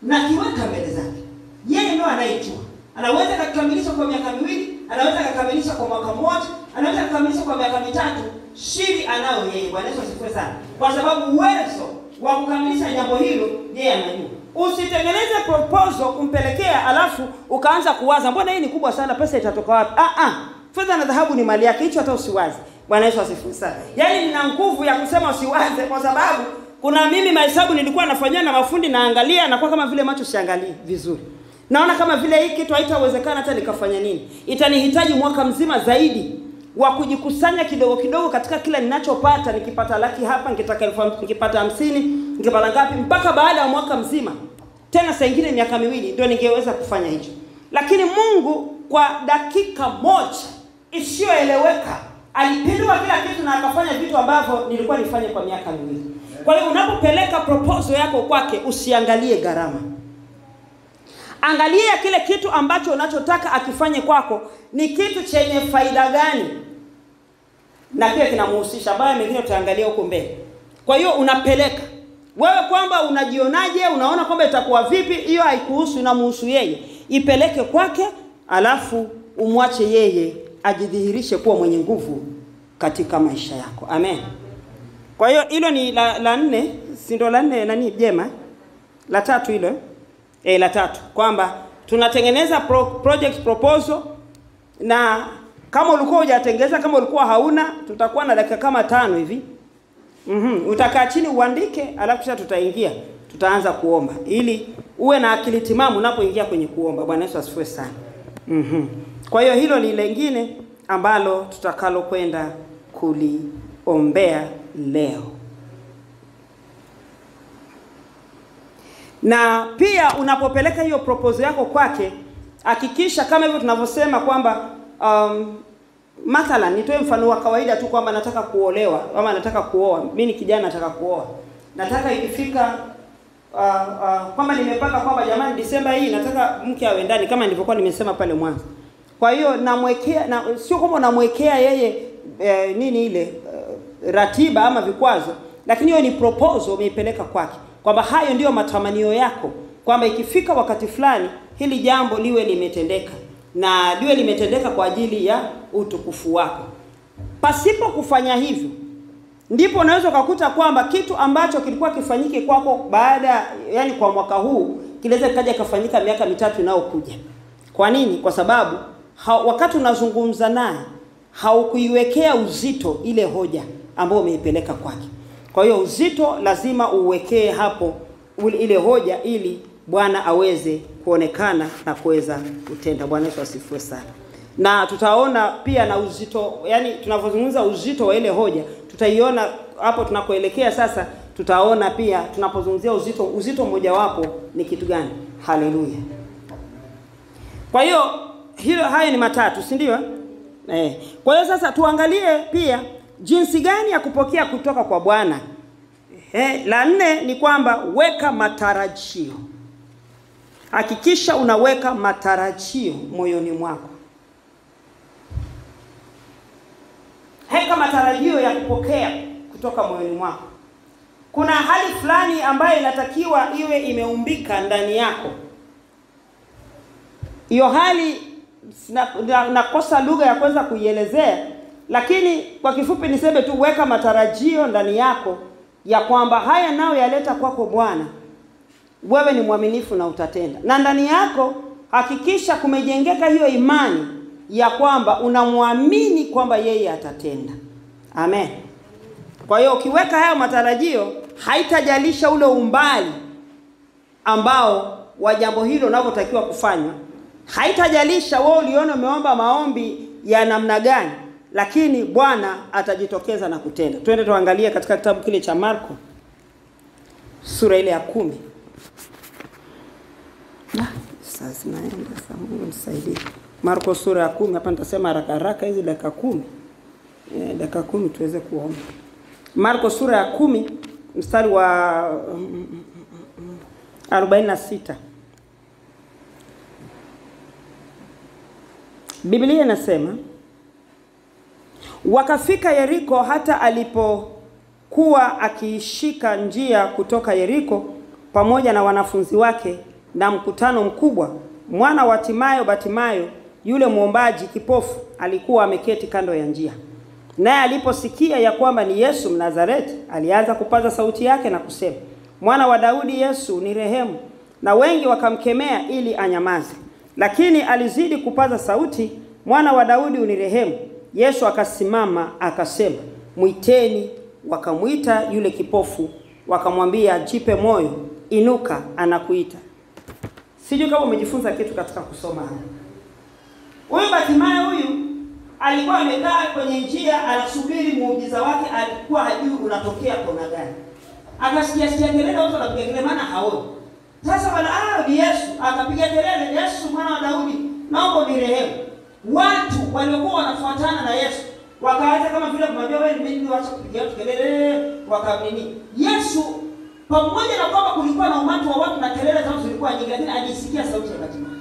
na kiweka mbele zake. Yeye ndio anayejua. Anaweza kukamilisha kwa miaka miwili, anaweza kukamilisha kwa mwaka mmoja, anaweza kukamilisha kwa miaka mitatu. Siri anayo yeye. Bwana Yesu asifiwe sana, kwa sababu uwezo wa kukamilisha jambo hilo yeye anajua. Usitengeneze proposal kumpelekea, alafu ukaanza kuwaza mbona hii ni kubwa sana, pesa itatoka wapi? Ah ah, fedha na dhahabu ni mali yake, hicho hata usiwaze. Bwana Yesu asifiwe sana. Yaani nina nguvu ya kusema usiwaze, kwa sababu kuna mimi mahesabu nilikuwa nafanyia na mafundi, naangalia nakuwa kama vile macho siangalii vizuri, naona kama vile hii kitu haitawezekana hata nikafanya nini. Itanihitaji mwaka mzima zaidi wa kujikusanya kidogo kidogo katika kila ninachopata. Nikipata laki hapa, nikitaka elfu nikipata hamsini, nikipata ngapi, mpaka baada ya mwaka mzima, tena saa ingine miaka miwili, ndio ningeweza kufanya hicho. Lakini Mungu kwa dakika moja isiyoeleweka alipindua kila kitu na akafanya vitu ambavyo nilikuwa nifanye kwa miaka miwili. Kwa hiyo unapopeleka proposal yako kwake, usiangalie gharama, angalia kile kitu ambacho unachotaka akifanye kwako ni kitu chenye faida gani, na kile kinamhusisha. Baya mengine utaangalia huko mbele. Kwa hiyo unapeleka wewe, kwamba unajionaje, unaona kwamba itakuwa vipi, hiyo haikuhusu, inamhusu yeye. ipeleke kwake, alafu umwache yeye ajidhihirishe kuwa mwenye nguvu katika maisha yako. Amen. Kwa hiyo hilo ni la, la nne, si ndo la nne nani jema? La tatu hilo eh, la tatu kwamba tunatengeneza pro, project proposal na kama ulikuwa hujatengeneza, kama ulikuwa hauna, tutakuwa na dakika kama tano hivi. Mhm, utakaa chini uandike, alafu kisha tutaingia, tutaanza kuomba ili uwe na akili timamu unapoingia kwenye kuomba. Bwana Yesu asifiwe sana. Mhm. Kwa hiyo hilo ni lengine ambalo tutakalo kwenda kuliombea leo. Na pia unapopeleka hiyo proposal yako kwake, hakikisha kama hivyo tunavyosema kwamba um, mathalan nitoe mfano wa kawaida tu kwamba nataka kuolewa ama nataka kuoa. Mimi ni kijana nataka kuoa. Nataka ikifika uh, uh, kwamba nimepaka kwamba jamani, Disemba hii nataka mke awe ndani kama nilivyokuwa nimesema pale mwanzo. Kwa hiyo namwekea na, sio kwamba namwekea yeye eh, nini ile ratiba ama vikwazo, lakini hiyo ni proposal umeipeleka kwake kwamba hayo ndiyo matamanio yako, kwamba ikifika wakati fulani hili jambo liwe limetendeka na liwe limetendeka kwa ajili ya utukufu wako. Pasipo kufanya hivyo, ndipo unaweza ukakuta kwamba kitu ambacho kilikuwa kifanyike kwako baada, yani kwa mwaka huu, kinaweza kikaja kafanyika miaka mitatu inayokuja. Kwa nini? Kwa sababu ha, wakati unazungumza naye haukuiwekea uzito ile hoja ambayo umeipeleka kwake. Kwa hiyo uzito lazima uwekee hapo ile hoja ili Bwana aweze kuonekana na kuweza kutenda. Bwana Yesu asifiwe sana. Na tutaona pia na uzito, yani tunavyozungumza uzito wa ile hoja, tutaiona hapo tunakoelekea sasa. Tutaona pia tunapozungumzia uzito, uzito mmojawapo ni kitu gani? Haleluya! Kwa hiyo hilo, haya ni matatu, si ndio? Eh, kwa hiyo sasa tuangalie pia jinsi gani ya kupokea kutoka kwa Bwana. Eh, la nne ni kwamba weka matarajio. Hakikisha unaweka matarajio moyoni mwako. Weka matarajio ya kupokea kutoka moyoni mwako. Kuna hali fulani ambayo inatakiwa iwe imeumbika ndani yako. Hiyo hali nakosa na lugha ya kuweza kuielezea, lakini kwa kifupi niseme tu, weka matarajio ndani yako ya kwamba haya nao yaleta kwako Bwana, wewe ni mwaminifu na utatenda. Na ndani yako hakikisha kumejengeka hiyo imani ya kwamba unamwamini kwamba yeye atatenda. Amen. Kwa hiyo ukiweka hayo matarajio, haitajalisha ule umbali ambao wa jambo hilo unavyotakiwa kufanywa, haitajalisha wewe uliona umeomba maombi ya namna gani, lakini Bwana atajitokeza na kutenda. Twende tuangalie katika kitabu kile cha Marko sura ile ya kumi. Sasa zinaenda Mungu nisaidie. Marko sura ya kumi. Hapa nitasema haraka haraka hizi dakika kumi, e, dakika kumi tuweze kuomba. Marko sura ya kumi mstari wa arobaini na sita. Biblia inasema wakafika Yeriko, hata alipokuwa akiishika njia kutoka Yeriko pamoja na wanafunzi wake na mkutano mkubwa, mwana wa Timayo Batimayo yule mwombaji kipofu alikuwa ameketi kando ya njia. Naye aliposikia ya kwamba ni Yesu Mnazareti, alianza kupaza sauti yake na kusema, mwana wa Daudi, Yesu ni rehemu. Na wengi wakamkemea ili anyamaze, lakini alizidi kupaza sauti, mwana wa Daudi unirehemu. Yesu akasimama akasema, mwiteni. Wakamwita yule kipofu, wakamwambia, jipe moyo, inuka, anakuita. Sijui kama umejifunza kitu katika kusoma haya. Huyu Batimayo huyu alikuwa amekaa kwenye njia anasubiri muujiza wake, alikuwa hajui unatokea kona gani. Akasikia sikia kelele, watu wanapiga kelele, maana haoni. Sasa wala ah, Yesu akapiga kelele, Yesu mwana wa Daudi, naomba unirehemu. Watu waliokuwa wanafuatana na Yesu wakaanza kama vile kumwambia wewe, ni mimi waacha kupiga watu kelele, wakamini Yesu pamoja na kwamba kulikuwa na umati wa watu na kelele zao zilikuwa nyingi, lakini alisikia sauti ya Batimayo,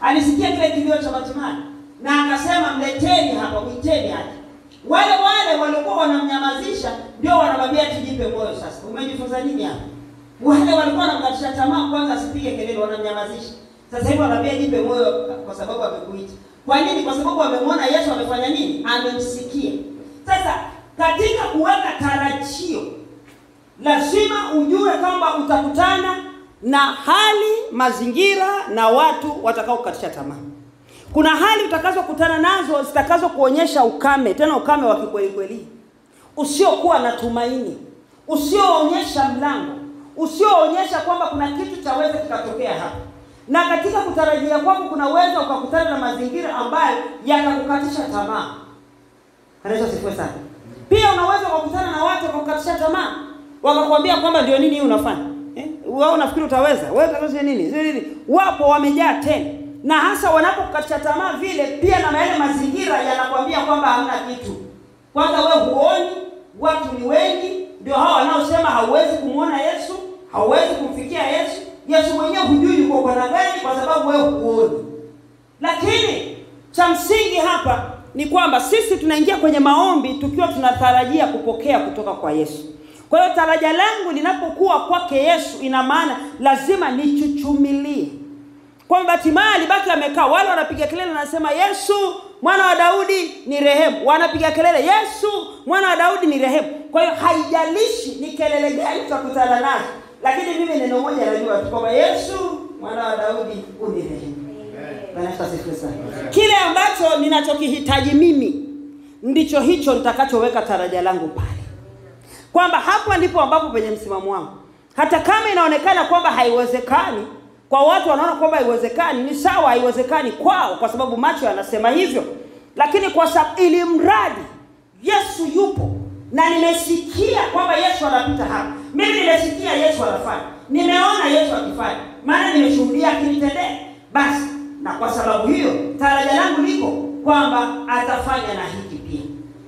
alisikia kile kilio cha Batimayo na akasema mleteni hapa, mwiteni hapa. Wale wale walikuwa wanamnyamazisha ndio wanamwambia tujipe moyo. Sasa umejifunza nini hapa? Wale walikuwa wanamkatisha tamaa, kwanza asipige kelele, wanamnyamazisha. Sasa hivi wanaambia jipe moyo kwa sababu amekuita. Kwa nini? Kwa sababu amemwona Yesu amefanya nini? Amemsikia. Sasa katika kuweka tarajio, lazima ujue kwamba utakutana na hali, mazingira na watu watakaokukatisha tamaa. Kuna hali utakazokutana nazo zitakazokuonyesha ukame, tena ukame wa kikwelikweli, usiokuwa na tumaini, usioonyesha mlango, usioonyesha kwamba kuna kitu chaweza kikatokea hapa na katika kutarajia kwako kunaweza ukakutana na mazingira ambayo yatakukatisha tamaa. Kanisa sifiwe sana. Pia unaweza ukakutana na watu wakakukatisha tamaa, wakakwambia kwamba ndio nini hii unafanya eh? Wewe unafikiri utaweza? Wewe utaweza nini? Sio nini? Wapo wamejaa tena, na hasa wanapokukatisha tamaa vile, pia na yale mazingira yanakwambia kwamba hamna kitu. Kwanza wewe huoni, watu ni wengi, ndio hao wanaosema hauwezi kumwona Yesu, hauwezi kumfikia Yesu Yesu mwenyewe hujui yuko kwa gani, kwa sababu wewe huoni. Lakini cha msingi hapa ni kwamba sisi tunaingia kwenye maombi tukiwa tunatarajia kupokea kutoka kwa Yesu. Kwa hiyo taraja langu linapokuwa kwake Yesu, ina maana lazima nichuchumilie kwamba Bartimayo alibaki amekaa, wale wanapiga kelele, wanasema Yesu mwana wa Daudi ni rehemu, wanapiga kelele Yesu mwana wa Daudi ni rehemu. Kwa hiyo haijalishi ni kelele gani tutakutana nazo lakini mimi neno moja najua tu kwamba Yesu mwana wa Daudi unirehemu. Bwana Yesu asifiwe sana. Kile ambacho ninachokihitaji mimi ndicho hicho nitakachoweka taraja langu pale, kwamba hapa ndipo ambapo penye msimamo wangu, hata kama inaonekana kwamba haiwezekani kwa watu wanaona kwamba haiwezekani, ni sawa, haiwezekani kwao kwa sababu macho yanasema hivyo, lakini kwa sababu ili mradi Yesu yupo na nimesikia kwamba Yesu anapita hapa. Mimi nimesikia Yesu anafanya, nimeona Yesu akifanya, maana nimeshuhudia akinitendea. Basi na kwa sababu hiyo taraja langu liko kwamba atafanya na hiki pia.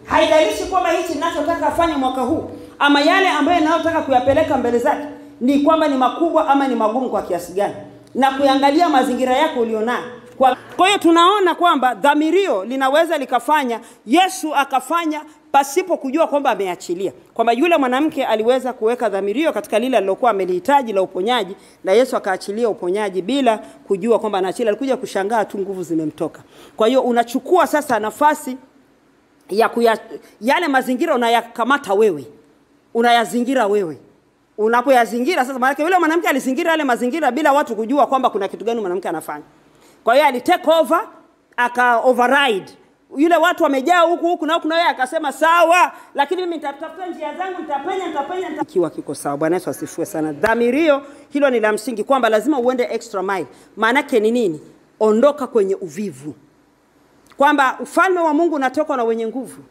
Haidalishi kwamba hichi ninachotaka afanye mwaka huu ama yale ambayo ninayotaka kuyapeleka mbele zake ni kwamba ni makubwa ama ni magumu kwa kiasi gani, na kuangalia mazingira yako ulionayo. Kwa, kwa hiyo tunaona kwamba dhamirio linaweza likafanya Yesu akafanya pasipo kujua kwamba ameachilia, kwamba yule mwanamke aliweza kuweka dhamirio katika lile alilokuwa amelihitaji la uponyaji, na Yesu akaachilia uponyaji bila kujua kwamba anaachilia. Alikuja kushangaa tu nguvu zimemtoka. Kwa hiyo unachukua sasa nafasi ya kuya, yale mazingira unayakamata wewe, unayazingira wewe unapoyazingira sasa, maanake yule mwanamke alizingira yale mazingira bila watu kujua kwamba kuna kitu gani mwanamke anafanya. Kwa hiyo alitake over, aka override yule watu wamejaa huku huku na huku, na yeye akasema sawa, lakini mimi nitatafuta njia zangu, nitapenya nitapenya, nita... kiwa kiko sawa. Bwana Yesu asifiwe sana. Dhamirio hilo ni la msingi, kwamba lazima uende extra mile. Maanake ni nini? Ondoka kwenye uvivu, kwamba ufalme wa Mungu unatoka na wenye nguvu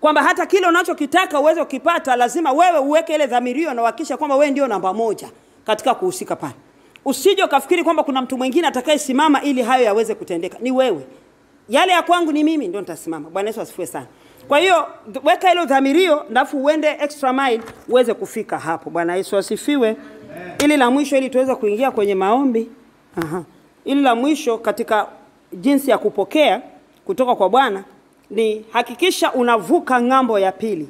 kwamba hata kile unachokitaka uweze kukipata, lazima wewe uweke ile dhamirio na uhakikisha kwamba wewe ndio namba moja katika kuhusika pale. Usije ukafikiri kwamba kuna mtu mwingine atakayesimama ili hayo yaweze kutendeka. Ni wewe, yale ya kwangu ni mimi ndio nitasimama. Bwana Yesu asifiwe sana. Kwa hiyo weka hilo dhamirio, alafu uende extra mile uweze kufika hapo. Bwana Yesu asifiwe. Ili la mwisho, ili tuweze kuingia kwenye maombi. Aha. Ili la mwisho katika jinsi ya kupokea kutoka kwa Bwana ni hakikisha unavuka ng'ambo ya pili.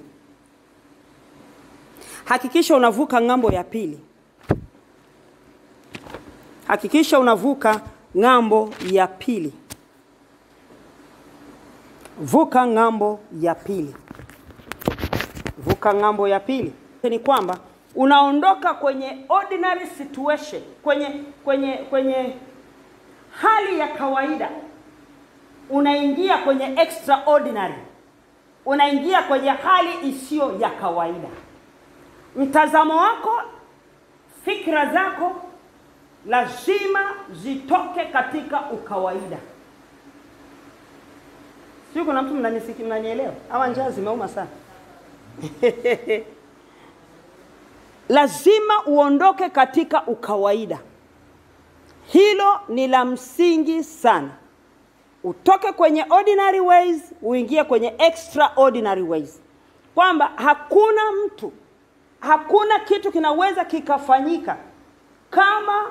Hakikisha unavuka ng'ambo ya pili. Hakikisha unavuka ng'ambo ya pili. Vuka ng'ambo ya pili. Vuka ng'ambo ya pili ni kwamba unaondoka kwenye ordinary situation, kwenye kwenye kwenye hali ya kawaida unaingia kwenye extraordinary, unaingia kwenye hali isiyo ya kawaida. Mtazamo wako, fikra zako lazima zitoke katika ukawaida. Sio, kuna mtu mnanisikia, mnanielewa? Hawa njaa zimeuma sana lazima uondoke katika ukawaida. Hilo ni la msingi sana utoke kwenye ordinary ways uingie kwenye extraordinary ways, kwamba hakuna mtu, hakuna kitu kinaweza kikafanyika kama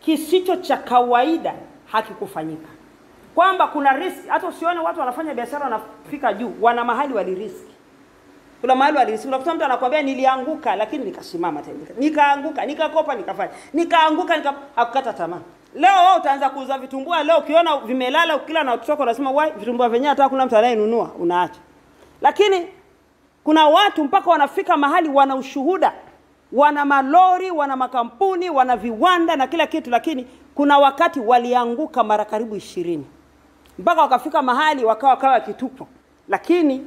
kisicho cha kawaida hakikufanyika, kwamba kuna riski. Hata usione watu wanafanya biashara wanafika juu, wana mahali waliriski. Kuna mahali waliriski. Unakuta mtu anakuambia nilianguka, lakini nikasimama tena, nikaanguka, nikakopa, nikafanya, nikaanguka, nika... hakukata tamaa leo wewe utaanza kuuza vitumbua leo, ukiona vimelala ukila na kutoka unasema wai, vitumbua vyenyewe hata kuna mtu anayenunua, unaacha. Lakini kuna watu mpaka wanafika mahali wana ushuhuda, wana malori, wana makampuni, wana viwanda na kila kitu, lakini kuna wakati walianguka mara karibu ishirini mpaka wakafika mahali wakawa kawa kitupo, lakini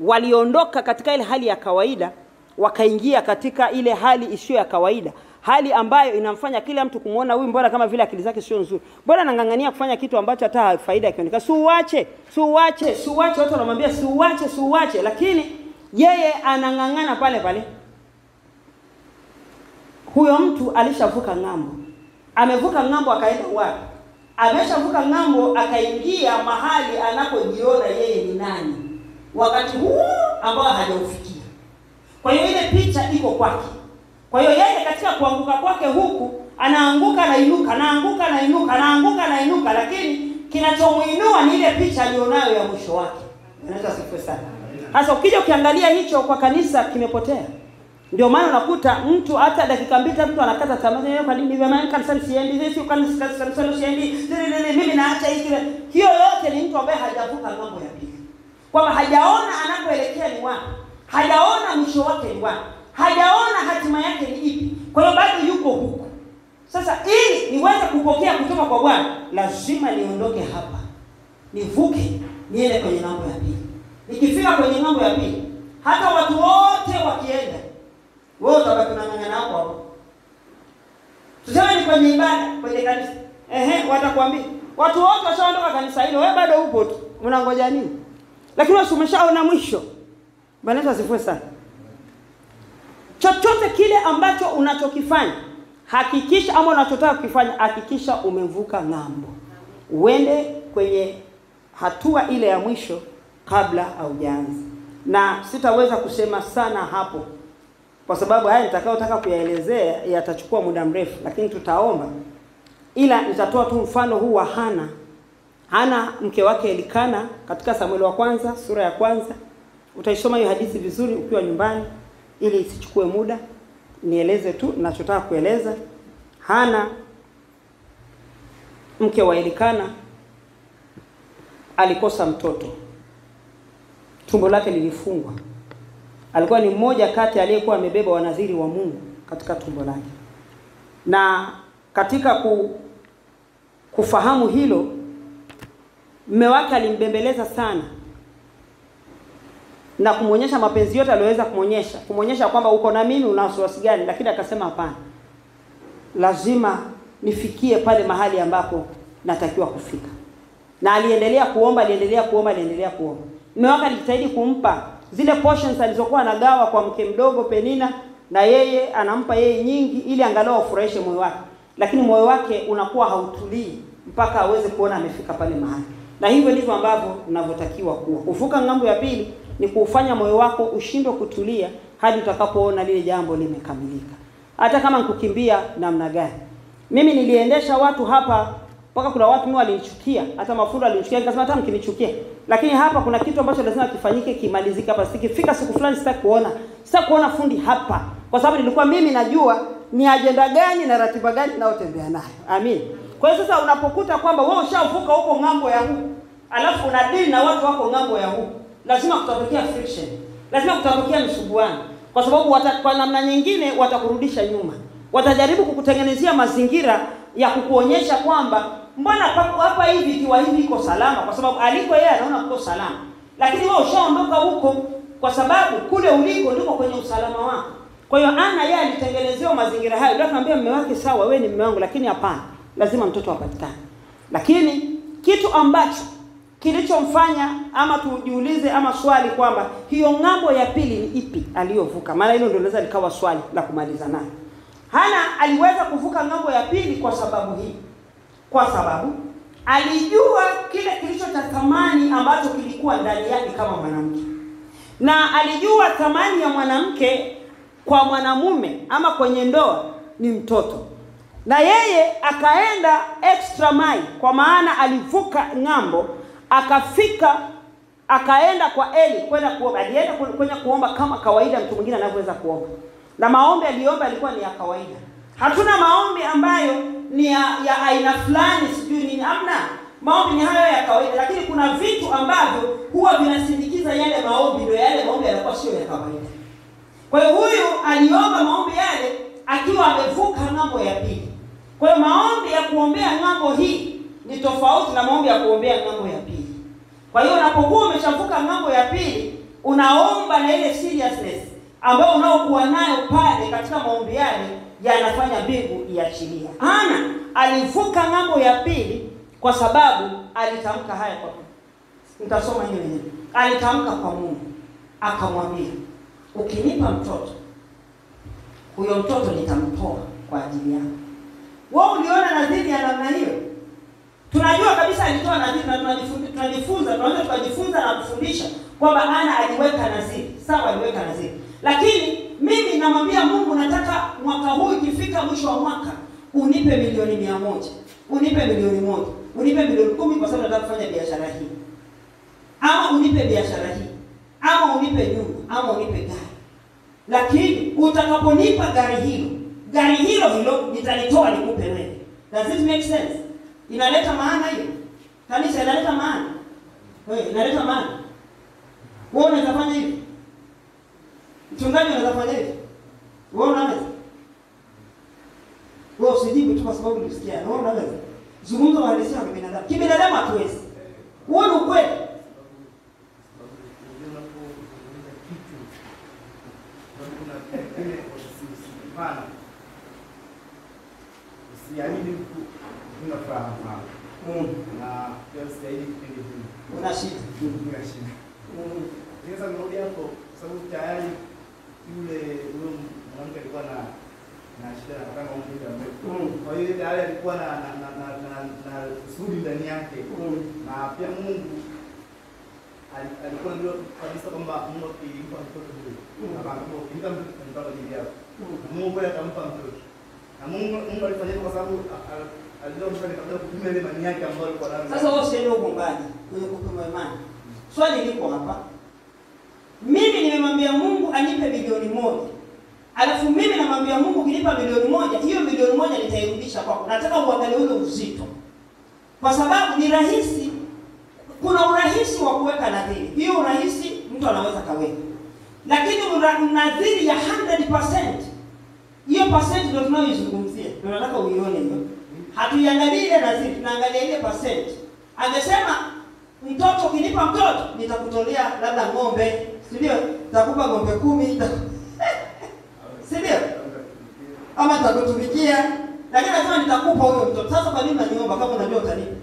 waliondoka katika ile hali ya kawaida wakaingia katika ile hali isiyo ya kawaida, hali ambayo inamfanya kila mtu kumwona huyu, mbona kama vile akili zake sio nzuri, mbona anang'ang'ania kufanya kitu ambacho hata faida ikionekana. Si uache, si uache, si uache. Watu wanamwambia si uache, si uache, lakini yeye anang'ang'ana pale pale. Huyo mtu alishavuka ng'ambo, amevuka ng'ambo, akaenda wapi? Ameshavuka ng'ambo, akaingia mahali anapojiona yeye ni nani, wakati huu ambao hajaufikia. Kwa hiyo ile picha iko kwake. Kwa hiyo yeye katika kuanguka kwake huku anaanguka anainuka, anaanguka anainuka, anaanguka anainuka, lakini kinachomuinua ni ile picha alionayo ya mwisho wake. Anaweza sana. Sasa ukija ukiangalia hicho kwa kanisa kimepotea. Ndio maana unakuta mtu hata dakika mbili tatu mtu anakata tamaa, yeye kwa nini hivi? Maana kanisani siendi, sisi kanisa kanisani siendi, mimi naacha hiki." Hiyo yote ni mtu ambaye hajavuka ng'ambo ya pili. Kwamba hajaona anapoelekea ni wapi hajaona mwisho wake ni wapi, hajaona hatima yake ni ipi. Kwa hiyo bado yuko huko. Sasa ili niweze kupokea kutoka kwa Bwana, lazima niondoke hapa, nivuke, niende kwenye ng'ambo ya pili. Nikifika kwenye ng'ambo ya pili, hata watu wote wakienda, wewe utabaki unang'ang'ana hapo hapo. Tuseme ni kwenye ibada, kwenye kanisa, ehe, watakwambia watu wote washaondoka kanisa hilo, wewe bado upo tu, unangoja nini? Lakini wewe umeshaona mwisho. Bwana Yesu asifiwe sana. Chochote kile ambacho unachokifanya hakikisha, ama unachotaka kukifanya hakikisha umevuka ng'ambo, uende kwenye hatua ile ya mwisho kabla haujaanza. Na sitaweza kusema sana hapo, kwa sababu haya nitakayotaka kuyaelezea yatachukua muda mrefu, lakini tutaomba, ila nitatoa tu mfano huu wa Hana. Hana mke wake Elikana katika Samueli wa kwanza sura ya kwanza utaisoma hiyo hadithi vizuri ukiwa nyumbani, ili isichukue muda. Nieleze tu ninachotaka kueleza. Hana mke wa Elikana alikosa mtoto, tumbo lake lilifungwa. Alikuwa ni mmoja kati aliyekuwa amebeba wanadhiri wa Mungu katika tumbo lake, na katika ku, kufahamu hilo, mume wake alimbembeleza sana na kumwonyesha mapenzi yote aliyoweza kumwonyesha, kumwonyesha kwamba uko na mimi, una wasiwasi gani? Lakini akasema hapana, lazima nifikie pale mahali ambapo natakiwa kufika. Na aliendelea kuomba, aliendelea kuomba, aliendelea kuomba. Mume wake alijitahidi kumpa zile portions alizokuwa anagawa kwa mke mdogo Penina, na yeye anampa yeye nyingi, ili angalau afurahishe moyo wake, lakini moyo wake unakuwa hautulii mpaka aweze kuona amefika pale mahali. Na hivyo ndivyo ambavyo unavyotakiwa kuwa. Kuvuka ng'ambo ya pili ni kuufanya moyo wako ushindwe kutulia hadi utakapoona lile jambo limekamilika, hata kama nikukimbia namna gani. Mimi niliendesha watu hapa mpaka kuna watu mimi walinichukia, hata mafundo alinichukia, nikasema hata mkinichukia, lakini hapa kuna kitu ambacho lazima kifanyike, kimalizike hapa. Sikifika siku fulani sitaki kuona, sitaki kuona fundi hapa, kwa sababu nilikuwa mimi najua ni ajenda gani na ratiba gani ninayotembea nayo. Amin. Kwa hiyo sasa unapokuta kwamba wewe ushavuka huko ng'ambo ya huku, alafu unadili na watu wako ng'ambo ya huku lazima kutatokea friction, lazima kutatokea msuguano, kwa sababu wata, kwa namna nyingine watakurudisha nyuma, watajaribu kukutengenezea mazingira ya kukuonyesha kwamba mbona hapa hivi ikiwa hivi iko salama, kwa sababu aliko yeye anaona kuko salama, lakini wewe ushaondoka huko, kwa sababu kule uliko ndiko kwenye usalama wako. Kwa hiyo Ana yeye alitengenezewa mazingira hayo, ndio akamwambia mume wake, sawa, wewe ni mume wangu, lakini hapana, lazima mtoto apatikane. Lakini kitu ambacho kilichomfanya ama tujiulize ama swali kwamba hiyo ng'ambo ya pili ni ipi aliyovuka, maana hilo ndio linaweza likawa swali la kumaliza nayo. Hana aliweza kuvuka ng'ambo ya pili kwa sababu hii, kwa sababu alijua kile kilicho cha thamani ambacho kilikuwa ndani yake kama mwanamke, na alijua thamani ya mwanamke kwa mwanamume ama kwenye ndoa ni mtoto, na yeye akaenda extra mile, kwa maana alivuka ng'ambo akafika akaenda kwa Eli kwenda kuomba. Alienda kwenda kuomba kama kawaida mtu mwingine anavyoweza kuomba, na maombi aliomba alikuwa ni ya kawaida, Hatuna maombi ambayo ni ya, ya aina fulani sijui nini, hamna. Maombi ni hayo ya kawaida, lakini kuna vitu ambavyo huwa vinasindikiza yale maombi, ndio yale maombi yanakuwa sio ya kawaida. Kwa hiyo huyu aliomba maombi yale akiwa amevuka ng'ambo ya pili. Kwa hiyo maombi ya kuombea ng'ambo hii ni tofauti na maombi ya kuombea ng'ambo ya pili. Kwa hiyo unapokuwa umeshavuka ng'ambo ya pili, unaomba na ile seriousness ambayo unaokuwa nayo pale katika maombi yale yanafanya mbingu iachilia. Hana alivuka ng'ambo ya pili kwa sababu alitamka haya kwa Mungu. Nitasoma hiyo yenyewe. Alitamka kwa Mungu akamwambia, ukinipa mtoto huyo mtoto nitamtoa kwa ajili yako. Wewe uliona nadhiri ya namna hiyo? Tunajua kabisa alitoa nadhiri na tunajifunza, tunajifunza tunaweza tukajifunza na kufundisha kwamba Ana aliweka nadhiri. Sawa, aliweka nadhiri, lakini mimi namwambia Mungu, nataka mwaka huu ikifika mwisho wa mwaka unipe milioni mia moja unipe milioni moja unipe milioni kumi kwa sababu nataka kufanya biashara hii, ama unipe biashara hii, ama unipe nyumba, ama unipe gari. Lakini utakaponipa gari hilo, gari hilo hilo nitalitoa nikupe wewe. Does it make sense? Inaleta maana hiyo? Kanisa inaleta maana? Wewe inaleta maana? Wewe unaweza fanya hivi? Mchungaji anaweza fanya hivi? Wewe unaweza? Wewe usijibu tu kwa sababu ulisikia. Wewe unaweza? Zungumza uhalisia wa binadamu. Kibinadamu hatuwezi. Huo ni ukweli. Mm. Una shida. Una shida. Mm. Sasa nirudi hapo sababu tayari yule huyo mwanamke alikuwa na na shida na kutaka mtu muda mrefu. Mm. Kwa hiyo tayari alikuwa na na na na, na, na kusudi ndani yake Mm. na pia Mungu alikuwa ndio kabisa kwamba Mungu akimpa mtoto huyo Mm. akampa ukimpa mtoto kwa ajili yako Mm. na Mungu kweli akampa mtoto na Mungu Mungu alifanya hivyo kwa sababu alijua mshale kabla kupima ile imani yake ambayo alikuwa nayo Sasa wewe sio huko mbali kwenye kupima imani. Swali liko hapa. Nimemwambia Mungu anipe milioni moja. Alafu mimi namwambia Mungu ukinipa milioni moja, hiyo milioni moja nitairudisha kwako. Nataka uangalie ule uzito. Kwa sababu ni rahisi kuna urahisi wa kuweka nadhiri. Hiyo urahisi mtu anaweza kaweka. Lakini nadhiri ya 100% hiyo percent ndio tunayoizungumzia. Ndio nataka uione hiyo. Hatuiangalii ile nadhiri, tunaangalia ile percent. Angesema mtoto ukinipa mtoto nitakutolea labda ng'ombe, si ndio? Takupa ng'ombe kumi, si ndio? Ama takutumikia, lakini nasema nitakupa huyo mtoto. Sasa kwa nini unaniomba kama unajua utanipa?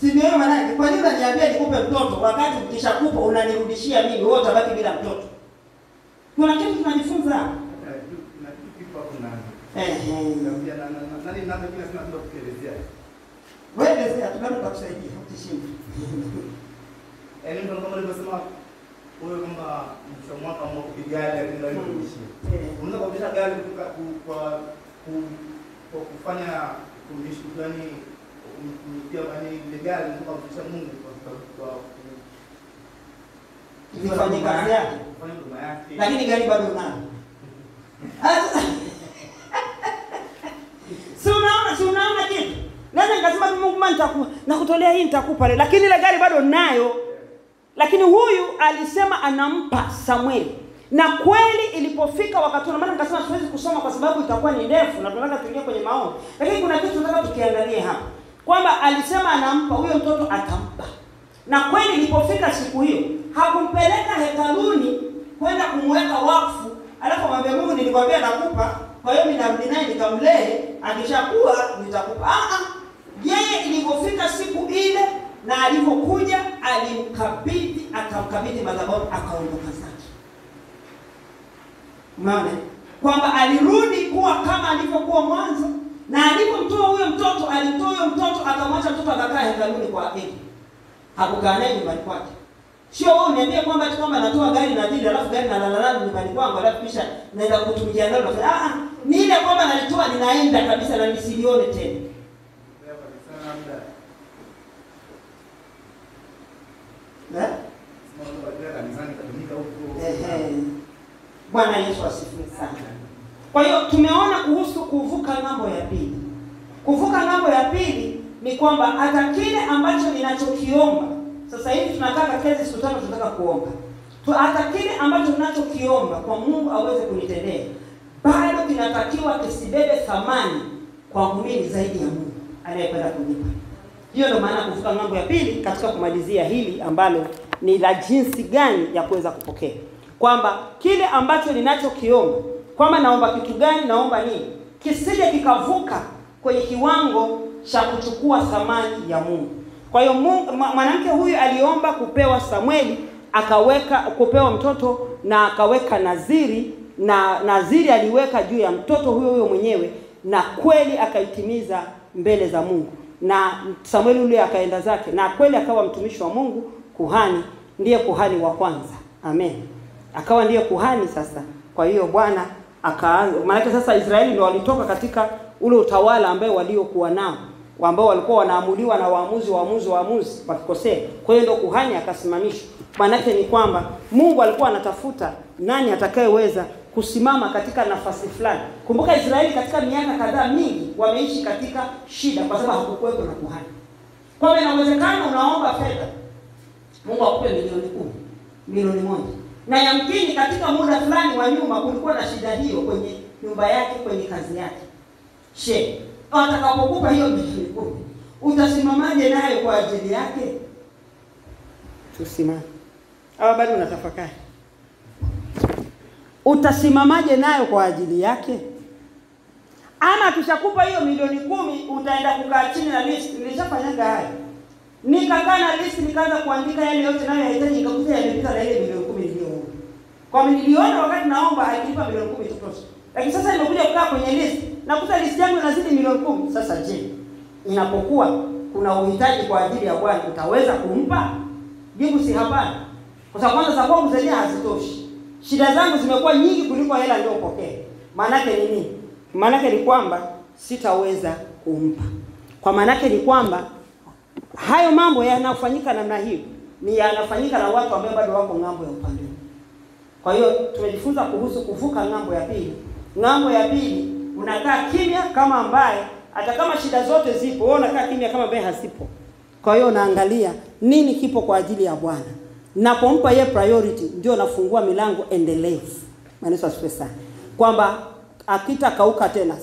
Si ndio maana yake? Kwa nini unaniambia nikupe mtoto wakati ukishakupa unanirudishia mimi, wewe utabaki bila mtoto? Kuna kitu tunajifunza. Wewe tunaenda tutakusaidia, utishinda. Yaani ndio kama alivyosema wewe kwamba mwisho wa mwaka ama kupiga gari ndio Mm. kuishia. Eh. Unaweza kuendesha gari kwa kwa kufanya kuishi yani pia bani ile gari kwa kumtisha Mungu kwa kwa- kwa ku- kazi yake. kufanya huduma yake. Lakini gari bado unalo. Si unaona, si unaona kitu? Naweza nikasema mimi Mungu nitakupa nakutolea hii nitakupa. Lakini ile gari bado nayo. Lakini huyu alisema anampa Samueli. Na kweli ilipofika wakati na maana nikasema siwezi kusoma kwa sababu itakuwa ni ndefu na tunataka tuingie kwenye maombi. Lakini kuna kitu tunataka tukiangalie hapa. Kwamba alisema anampa huyo mtoto atampa. Na kweli ilipofika siku hiyo hakumpeleka hekaluni kwenda kumweka wakfu, alafu amwambia Mungu, nilikwambia nakupa, kwa hiyo narudi naye nikamlee, akishakuwa nitakupa. Ah ah, yeye ilipofika siku ile na alivyokuja alimkabidhi, akamkabidhi madhabahu, akaondoka zake. Umeona kwamba alirudi kuwa kama alivyokuwa mwanzo, na alipomtoa huyo mtoto, alimtoa huyo mtoto, akamwacha mtoto akakaa hekaluni kwa Eli hakukaa naye nyumbani kwake. Sio wewe uniambie kwamba ati kwamba natoa gari na dili alafu gari na lalala nyumbani kwangu alafu kisha naenda kutumikia nalo. Ah ah, ni ile kwamba nalitoa ninaenda kabisa na nisilione tena. Hapa ni sana labda Eh? Bwana Yesu asifiwe sana. Kwa hiyo tumeona kuhusu kuvuka ng'ambo ya pili. Kuvuka ng'ambo ya pili ni kwamba hata kile ambacho ninachokiomba sasa hivi, tunakaa katika hizi siku tano, tunataka kuomba tu, hata kile ambacho ninachokiomba kwa Mungu aweze kunitendea, bado kinatakiwa kisibebe thamani kwa mimi zaidi ya Mungu anayekwenda kunipa. Hiyo ndio maana kuvuka ng'ambo ya pili, katika kumalizia hili ambalo ni la jinsi gani ya kuweza kupokea, kwamba kile ambacho ninachokiomba, kwamba naomba kitu gani, naomba nini, kisije kikavuka kwenye kiwango cha kuchukua thamani ya Mungu. Kwa hiyo mwanamke huyu aliomba kupewa samweli akaweka kupewa mtoto na akaweka naziri na nadhiri aliweka juu ya mtoto huyo huyo mwenyewe, na kweli akaitimiza mbele za Mungu na Samueli yule akaenda zake na kweli akawa mtumishi wa Mungu, kuhani, ndiye kuhani wa kwanza. Amen, akawa ndiye kuhani sasa. Kwa hiyo Bwana akaanza, maanake sasa Israeli ndio walitoka katika ule utawala ambao waliokuwa nao, ambao walikuwa wanaamuliwa na waamuzi waamuzi waamuzi wakikosea. Kwa hiyo ndio kuhani akasimamishwa. Maanake ni kwamba Mungu alikuwa anatafuta nani atakayeweza kusimama katika nafasi fulani. Kumbuka Israeli katika miaka kadhaa mingi wameishi katika shida, kwa sababu hakukuwepo na kuhani. Kwa hiyo inawezekana unaomba fedha, Mungu akupe milioni kumi, milioni moja, na yamkini katika muda fulani wa nyuma kulikuwa na shida hiyo kwenye nyumba yake, kwenye kazi yake. She, atakapokupa hiyo milioni kumi, utasimamaje nayo kwa ajili yake? Tusimame au bado unatafakari? Utasimamaje nayo kwa ajili yake? Ama tushakupa hiyo milioni kumi, utaenda kukaa chini na list. Nilishafanyaga haya, nikakaa na list, nikaanza kuandika yale yote nayo yahitaji, nikakuta yamepita na ile milioni kumi niliyoomba. Kwa hiyo niliona wakati naomba akilipa milioni kumi tutosha, lakini sasa nimekuja kukaa kwenye list, nakuta list yangu inazidi milioni kumi. Sasa je, inapokuwa kuna uhitaji kwa ajili ya Bwana utaweza kumpa? Jibu si hapana, kwa sababu kwanza za kwangu zenyewe hazitoshi shida zangu zimekuwa nyingi kuliko hela niliyopokea. Maanake ni nini? Maanake ni kwamba sitaweza kumpa. Kwa maanake ni kwamba hayo mambo yanafanyika namna hiyo ni yanafanyika na watu ambao bado wako ng'ambo ya upande. Kwa hiyo tumejifunza kuhusu kuvuka ng'ambo ya pili. Ng'ambo ya pili unakaa kimya kama ambaye hata kama shida zote zipo, wewe unakaa kimya kama ambaye hazipo. Kwa hiyo unaangalia nini kipo kwa ajili ya Bwana. Napompa yeye priority ndio nafungua milango endelevu. Maana asifiwe sana. Kwamba akitakauka tena.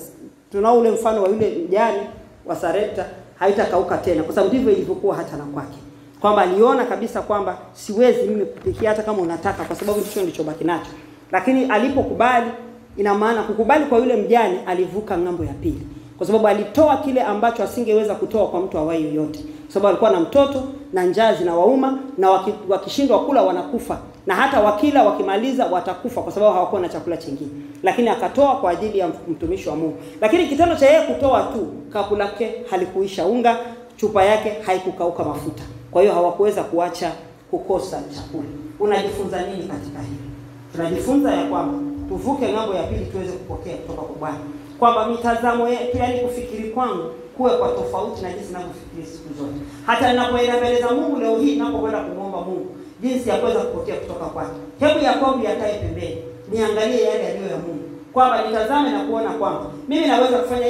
Tunao ule mfano wa yule mjani wa Sarepta haitakauka tena kwa sababu ndivyo ilivyokuwa hata na kwake. Kwamba aliona kabisa kwamba siwezi mimi kupikia hata kama unataka kwa sababu ndicho nilichobaki nacho. Lakini alipokubali ina maana kukubali kwa yule mjani alivuka ng'ambo ya pili. Kwa sababu alitoa kile ambacho asingeweza kutoa kwa mtu awaye yoyote. Sababu alikuwa na mtoto na njaa zinawauma na waki, wakishindwa kula wanakufa na hata wakila wakimaliza watakufa kwa sababu hawakuwa na chakula chingine, lakini akatoa kwa ajili ya mtumishi wa Mungu. Lakini kitendo cha yeye kutoa tu, kapu lake halikuisha unga, chupa yake haikukauka mafuta. Kwa hiyo hawakuweza kuacha kukosa chakula. Unajifunza nini katika hili? Tunajifunza ya kwamba tuvuke ng'ambo ya pili tuweze kupokea kutoka kwa Bwana, kwamba mitazamo yetu, yaani kufikiri kwangu kuwe kwa tofauti na jinsi ninavyofikiri siku zote. Hata ninapoenda mbele za Mungu leo hii, ninapokwenda kumwomba Mungu jinsi ya kuweza kupokea kutoka kwake, hebu ya yakae pembeni, niangalie yale yaliyo ya Mungu, kwamba nitazame na kuona kwamba mimi naweza kufanya